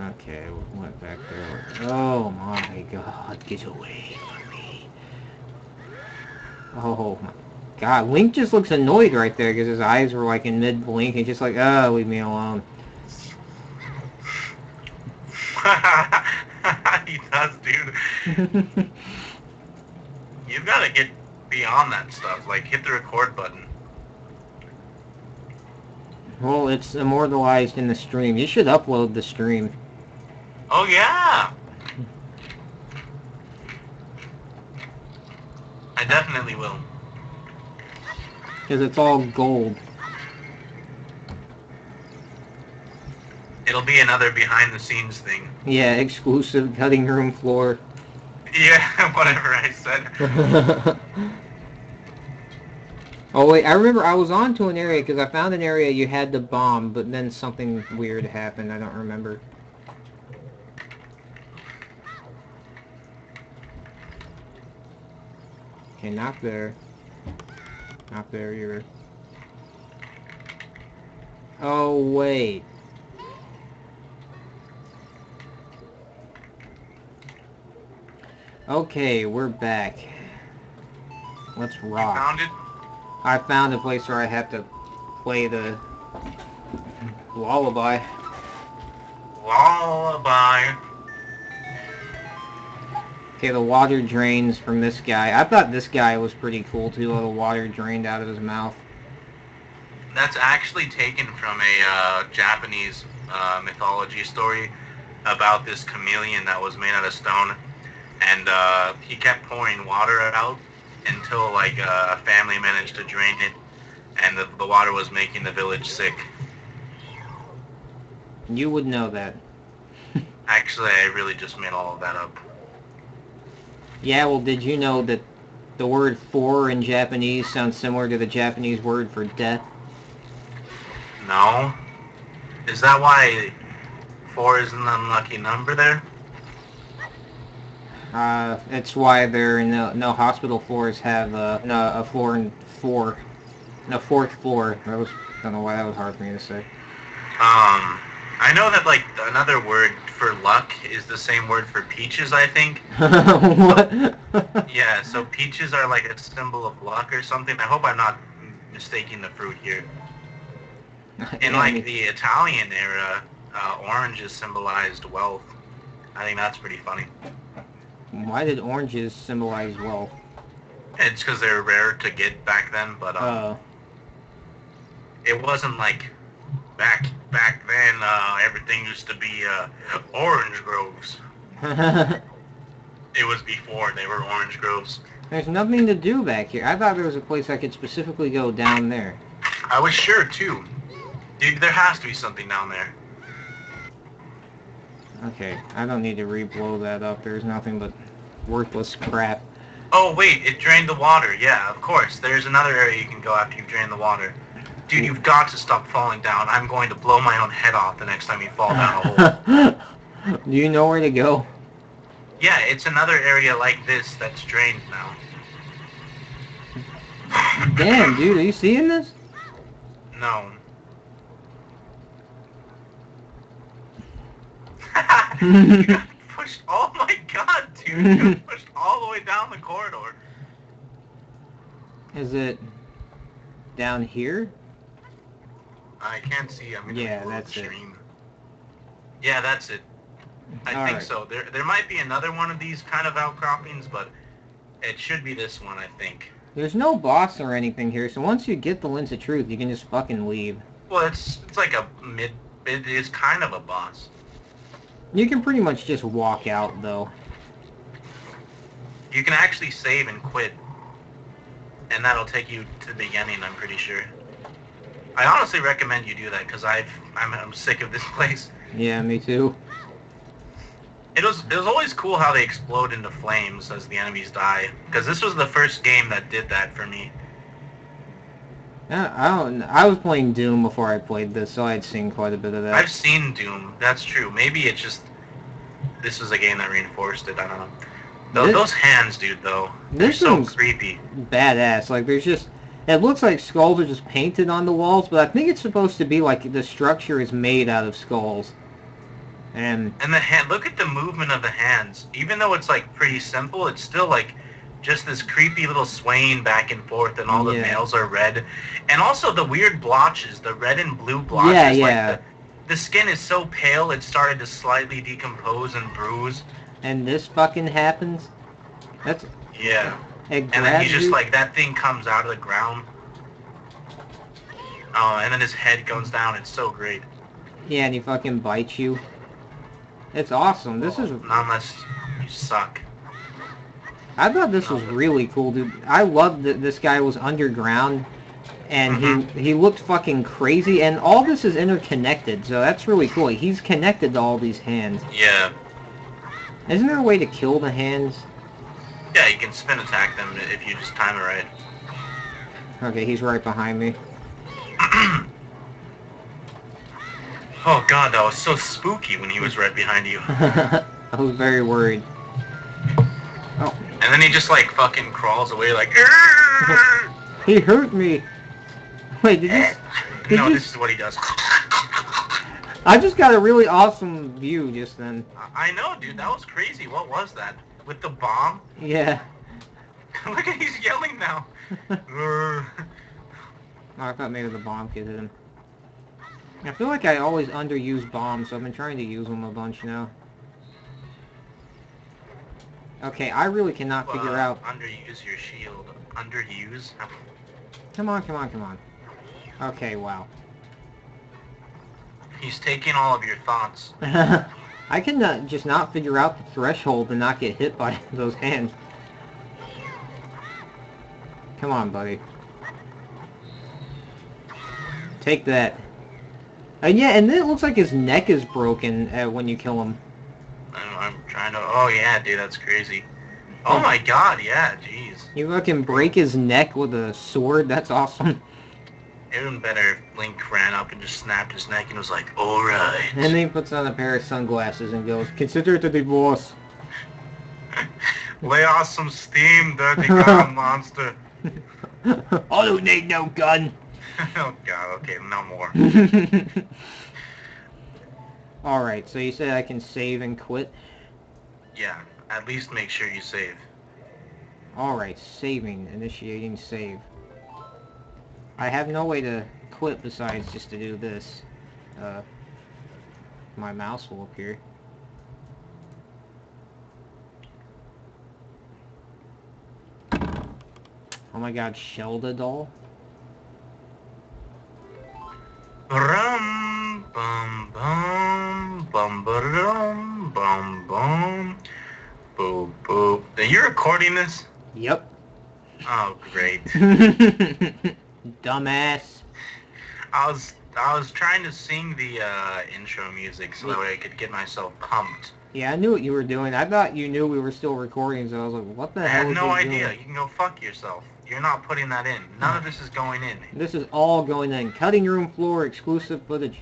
okay, we went back there. Oh my god, get away from me. Oh my god, Link just looks annoyed right there because his eyes were like in mid-blink and just like, oh, leave me alone. he does, dude. You've got to get beyond that stuff. Like, hit the record button. well, it's immortalized in the stream. You should upload the stream. Oh, yeah! I definitely will. Because it's all gold. It'll be another behind-the-scenes thing. Yeah, exclusive cutting room floor. Yeah, whatever I said. oh wait, I remember I was on to an area because I found an area you had to bomb, but then something weird happened. I don't remember. Okay, not there. Not there either. Oh wait. Okay, we're back. Let's You rock. found it? I found a place where I have to play the lullaby. Lullaby. Okay, the water drains from this guy. I thought this guy was pretty cool too, how the water drained out of his mouth. That's actually taken from a uh, Japanese uh, mythology story about this chameleon that was made out of stone, and uh, he kept pouring water out until like uh, a family managed to drain it, and the, the water was making the village sick. You would know that. Actually, I really just made all of that up. Yeah, well, did you know that the word for in Japanese sounds similar to the Japanese word for death? No. Is that why four is an unlucky number there? Uh, it's why there no no hospital floors have uh, no, a floor and four, no fourth floor. That was I don't know why that was hard for me to say. Um, I know that like another word for luck is the same word for peaches. I think. what? Yeah. So peaches are like a symbol of luck or something. I hope I'm not mistaking the fruit here. In like the Italian era, uh, oranges symbolized wealth. I think that's pretty funny. why did oranges symbolize wealth? It's because they were rare to get back then, but um, Uh, it wasn't like back back then. Uh, everything used to be uh, orange groves. It was before they were orange groves. there's nothing to do back here. I thought there was a place I could specifically go down there. I was sure too. Dude, there has to be something down there. Okay, I don't need to re-blow that up. There's nothing but worthless crap. Oh wait, it drained the water. Yeah, of course. There's another area you can go after you've drained the water. Dude, you've got to stop falling down. I'm going to blow my own head off the next time you fall down a hole. do you know where to go? Yeah, it's another area like this that's drained now. Damn, dude, are you seeing this? No. You got pushed. Oh my god, dude! You got pushed all the way down the corridor. Is it down here? I can't see. I'm gonna Yeah, blow that's the it. stream. Yeah, that's it. I All think right. so. There, there might be another one of these kind of outcroppings, but it should be this one, I think. There's no boss or anything here, so once you get the lens of truth, you can just fucking leave. Well, it's it's like a mid. It is kind of a boss. You can pretty much just walk out, though. You can actually save and quit, and that'll take you to the beginning. I'm pretty sure. I honestly recommend you do that because I've I'm, I'm sick of this place. Yeah, me too. It was it was always cool how they explode into flames as the enemies die because this was the first game that did that for me. I I don't. I was playing Doom before I played this, so I'd seen quite a bit of that. I've seen Doom. That's true. Maybe it's just this was a game that reinforced it. I don't know. Those, This- those hands, dude, though, they're so creepy. badass. Like, there's just. It looks like skulls are just painted on the walls, but I think it's supposed to be like the structure is made out of skulls. And And the hand, look at the movement of the hands. Even though it's like pretty simple, it's still like just this creepy little swaying back and forth, and all the Yeah. nails are red, and also the weird blotches, the red and blue blotches. Yeah, like yeah. The, the skin is so pale, it started to slightly decompose and bruise. and this fucking happens. That's Yeah. And then he's just you. like that thing comes out of the ground. Oh, and then his head goes down. It's so great. Yeah, and he fucking bites you. It's awesome. This is. not unless you suck. I thought this was really cool, dude. I loved that this guy was underground, and Mhm. he he looked fucking crazy. And all this is interconnected, so that's really cool. He's connected to all these hands. Yeah. Isn't there a way to kill the hands? Yeah, you can spin attack them if you just time it right. Okay, he's right behind me. oh god, that was so spooky when he was right behind you. I was very worried. Oh, And then he just like fucking crawls away like. He hurt me. Wait, did you? did no, you- this is what he does. I just got a really awesome view just then. I know, dude. That was crazy. What was that? With the bomb? Yeah. Look at he's yelling now. Oh, I thought maybe the bomb could hit him. I feel like I always underuse bombs, so I've been trying to use them a bunch now. Okay, I really cannot figure Uh, out... Underuse your shield. Underuse? Come on, come on, come on. Okay, wow. He's taking all of your thoughts. I can uh, just not figure out the threshold and not get hit by those hands. Come on, buddy. Take that. And yeah, and then it looks like his neck is broken uh, when you kill him. I'm, I'm trying to. Oh yeah, dude, that's crazy. Oh my god, yeah, jeez. You fucking break his neck with a sword? That's awesome. Even better, if Link ran up and just snapped his neck and was like, alright. And then he puts on a pair of sunglasses and goes, Consider it a divorce. Lay off some steam, dirty gun monster. I don't need no gun. oh god, okay, no more. Alright, so you said I can save and quit? Yeah, at least make sure you save. Alright, saving, initiating save. I have no way to quit besides just to do this. Uh, my mouse will appear. Oh my god, Scheldadoll? Brum, bum, bum, bum, ba-dum, bum, bum, boop, boop. Are you recording this? Yep. Oh, great. Dumbass. I was I was trying to sing the uh, intro music so that way I could get myself pumped. Yeah, I knew what you were doing. I thought you knew we were still recording, so I was like, what the I hell had no idea. doing? You can go fuck yourself. You're not putting that in. None of this is going in. This is all going in. Cutting room floor exclusive footage.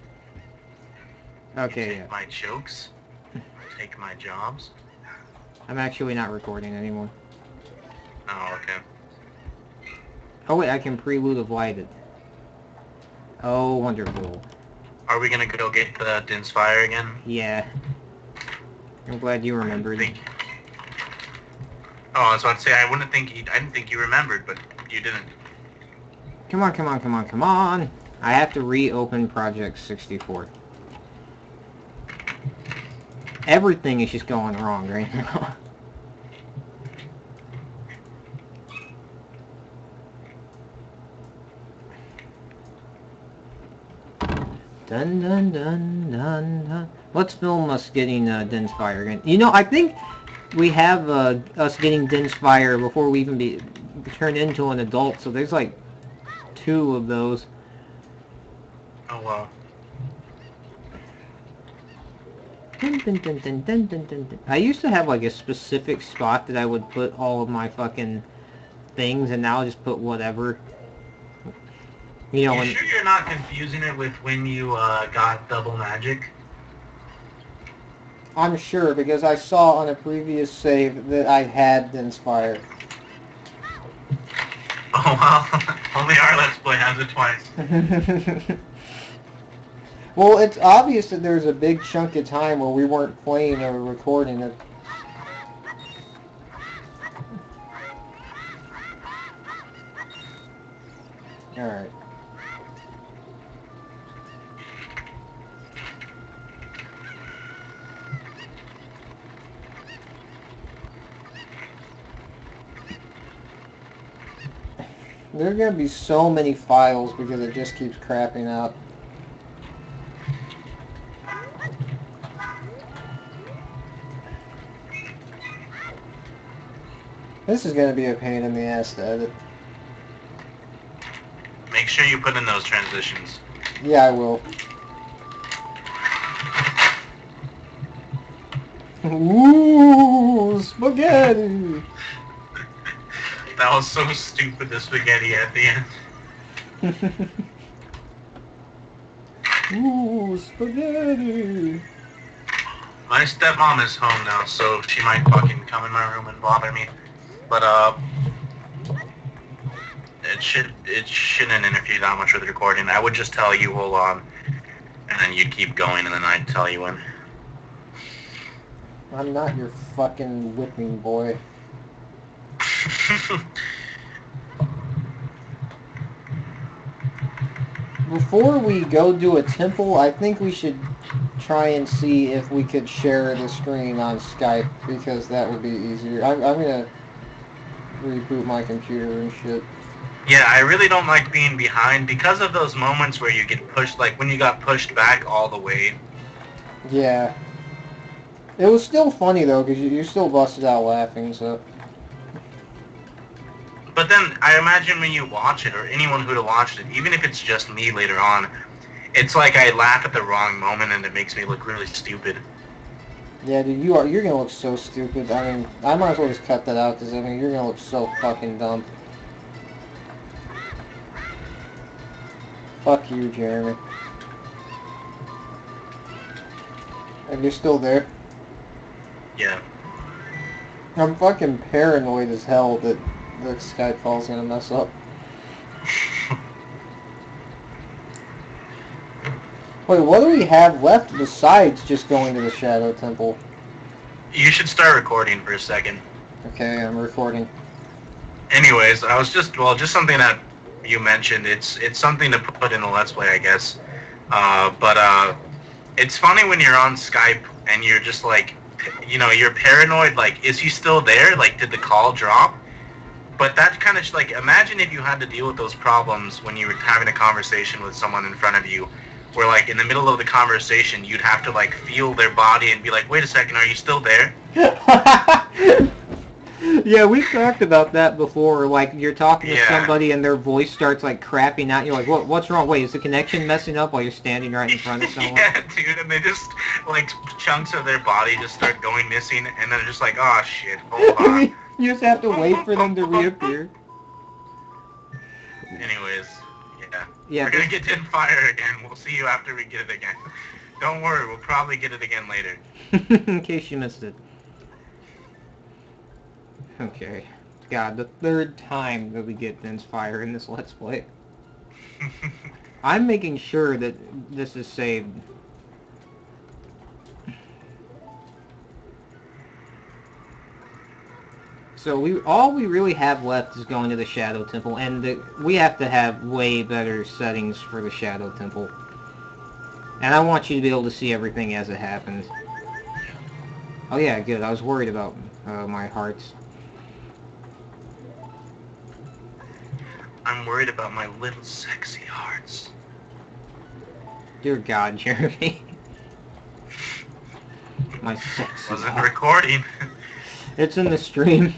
Okay, take yeah. my jokes. Take my jobs. I'm actually not recording anymore. Oh, okay. Oh wait, I can prelude of lighted. Oh, wonderful. Are we gonna go get uh, the Din's fire again? Yeah. I'm glad you remembered. think. Oh, I was about to say I wouldn't think you. I didn't think you remembered, but you didn't. Come on, come on, come on, come on! I have to reopen Project 64. Everything is just going wrong right now. Dun dun dun dun dun. Let's film us getting uh, Din's Fire again. You know, I think we have uh, us getting Din's Fire before we even be turned into an adult. So there's like two of those. Oh. Dun, dun, dun, dun, dun, dun, dun, dun. I used to have like a specific spot that I would put all of my fucking things, and now I just put whatever. You know, you when, sure you're not confusing it with when you uh, got double magic? I'm sure because I saw on a previous save that I had Din's Fire. Oh well, only our Let's Play has it twice. well, it's obvious that there's a big chunk of time where we weren't playing or recording it. Alright. There are gonna be so many files because it just keeps crapping out. This is gonna be a pain in the ass to edit. Make sure you put in those transitions. Yeah, I will. Ooh, spaghetti! That was so stupid, the spaghetti at the end. Ooh, spaghetti! My stepmom is home now, so she might fucking come in my room and bother me. But uh, it should it shouldn't interfere that much with the recording. I would just tell you hold on, and then you'd keep going, and then I'd tell you when. I'm not your fucking whipping boy. Before we go do a temple, I think we should try and see if we could share the screen on Skype because that would be easier. I'm, I'm gonna reboot my computer and shit. yeah, I really don't like being behind because of those moments where you get pushed, like when you got pushed back all the way. Yeah. It was still funny though because you, you still busted out laughing. So But then I imagine when you watch it, or anyone who'd have watched it, even if it's just me later on, it's like I laugh at the wrong moment and it makes me look really stupid. Yeah, dude, you are. You're gonna look so stupid. I mean, I might as well just cut that out because I mean, you're gonna look so fucking dumb. Fuck you, Jeremy. And you're still there. Yeah. I'm fucking paranoid as hell that the Skype call's gonna mess up. Wait, what do we have left besides just going to the Shadow Temple? You should start recording for a second. Okay, I'm recording. Anyways, I was just well, just something that you mentioned. It's it's something to put in the let's play, I guess. Uh, but uh, it's funny when you're on Skype and you're just like, you know, you're paranoid. Like, is he still there? Like, did the call drop? But that kind of like, imagine if you had to deal with those problems when you were having a conversation with someone in front of you, where like in the middle of the conversation you'd have to like feel their body and be like, wait a second, are you still there? yeah, we've talked about that before. Like you're talking to Yeah. somebody and their voice starts like crapping out. You're like, what? What's wrong? Wait, is the connection messing up while you're standing right in front of someone? yeah, dude, and they just like chunks of their body just start going missing, and then they're just like, oh shit, hold on. you just have to wait for them to reappear. Anyways, yeah, Yeah, we're gonna get Din's fire again. We'll see you after we get it again. Don't worry, we'll probably get it again later. in case you missed it. Okay. God, the third time that we get Din's Fire in this Let's Play. I'm making sure that this is saved. So we all we really have left is going to the Shadow Temple, and the, we have to have way better settings for the Shadow Temple. And I want you to be able to see everything as it happens. Oh yeah, good. I was worried about uh, my hearts. I'm worried about my little sexy hearts. Dear God, Jeremy. my sexy Wasn't heart. recording. It's in the stream.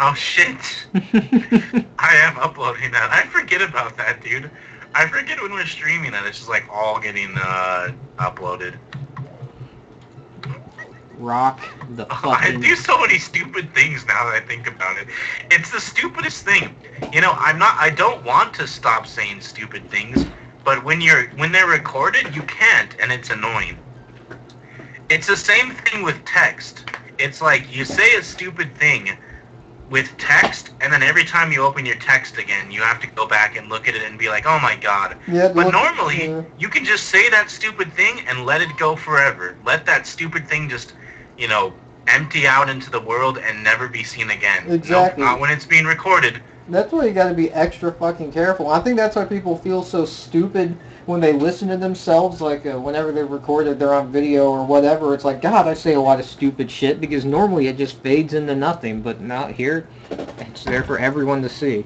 oh shit. I am uploading that. I forget about that, dude. I forget when we're streaming that it's just like all getting uh, uploaded. Rock the Oh, I do so many stupid things now that I think about it. It's the stupidest thing. You know, I'm not. I don't want to stop saying stupid things, but when you're when they're recorded, you can't, and it's annoying. It's the same thing with text. It's like you say a stupid thing with text, and then every time you open your text again, you have to go back and look at it and be like, "Oh my god." Yeah, But look- normally, yeah. you can just say that stupid thing and let it go forever. Let that stupid thing just, you know, empty out into the world and never be seen again. Nope, Exactly. not when it's being recorded. That's why you gotta be extra fucking careful. I think that's why people feel so stupid when they listen to themselves, like uh, whenever they're recorded, they're on video or whatever. It's like, God, I say a lot of stupid shit because normally it just fades into nothing, but not here. It's there for everyone to see.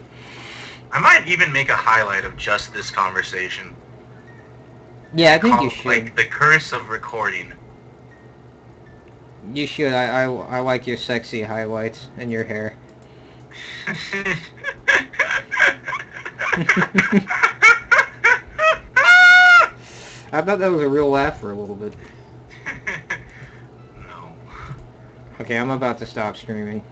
I might even make a highlight of just this conversation. Yeah, I think you should. Like the curse of recording. You should. I, I, I like your sexy highlights and your hair. I thought that was a real laugh for a little bit. no. Okay, I'm about to stop streaming.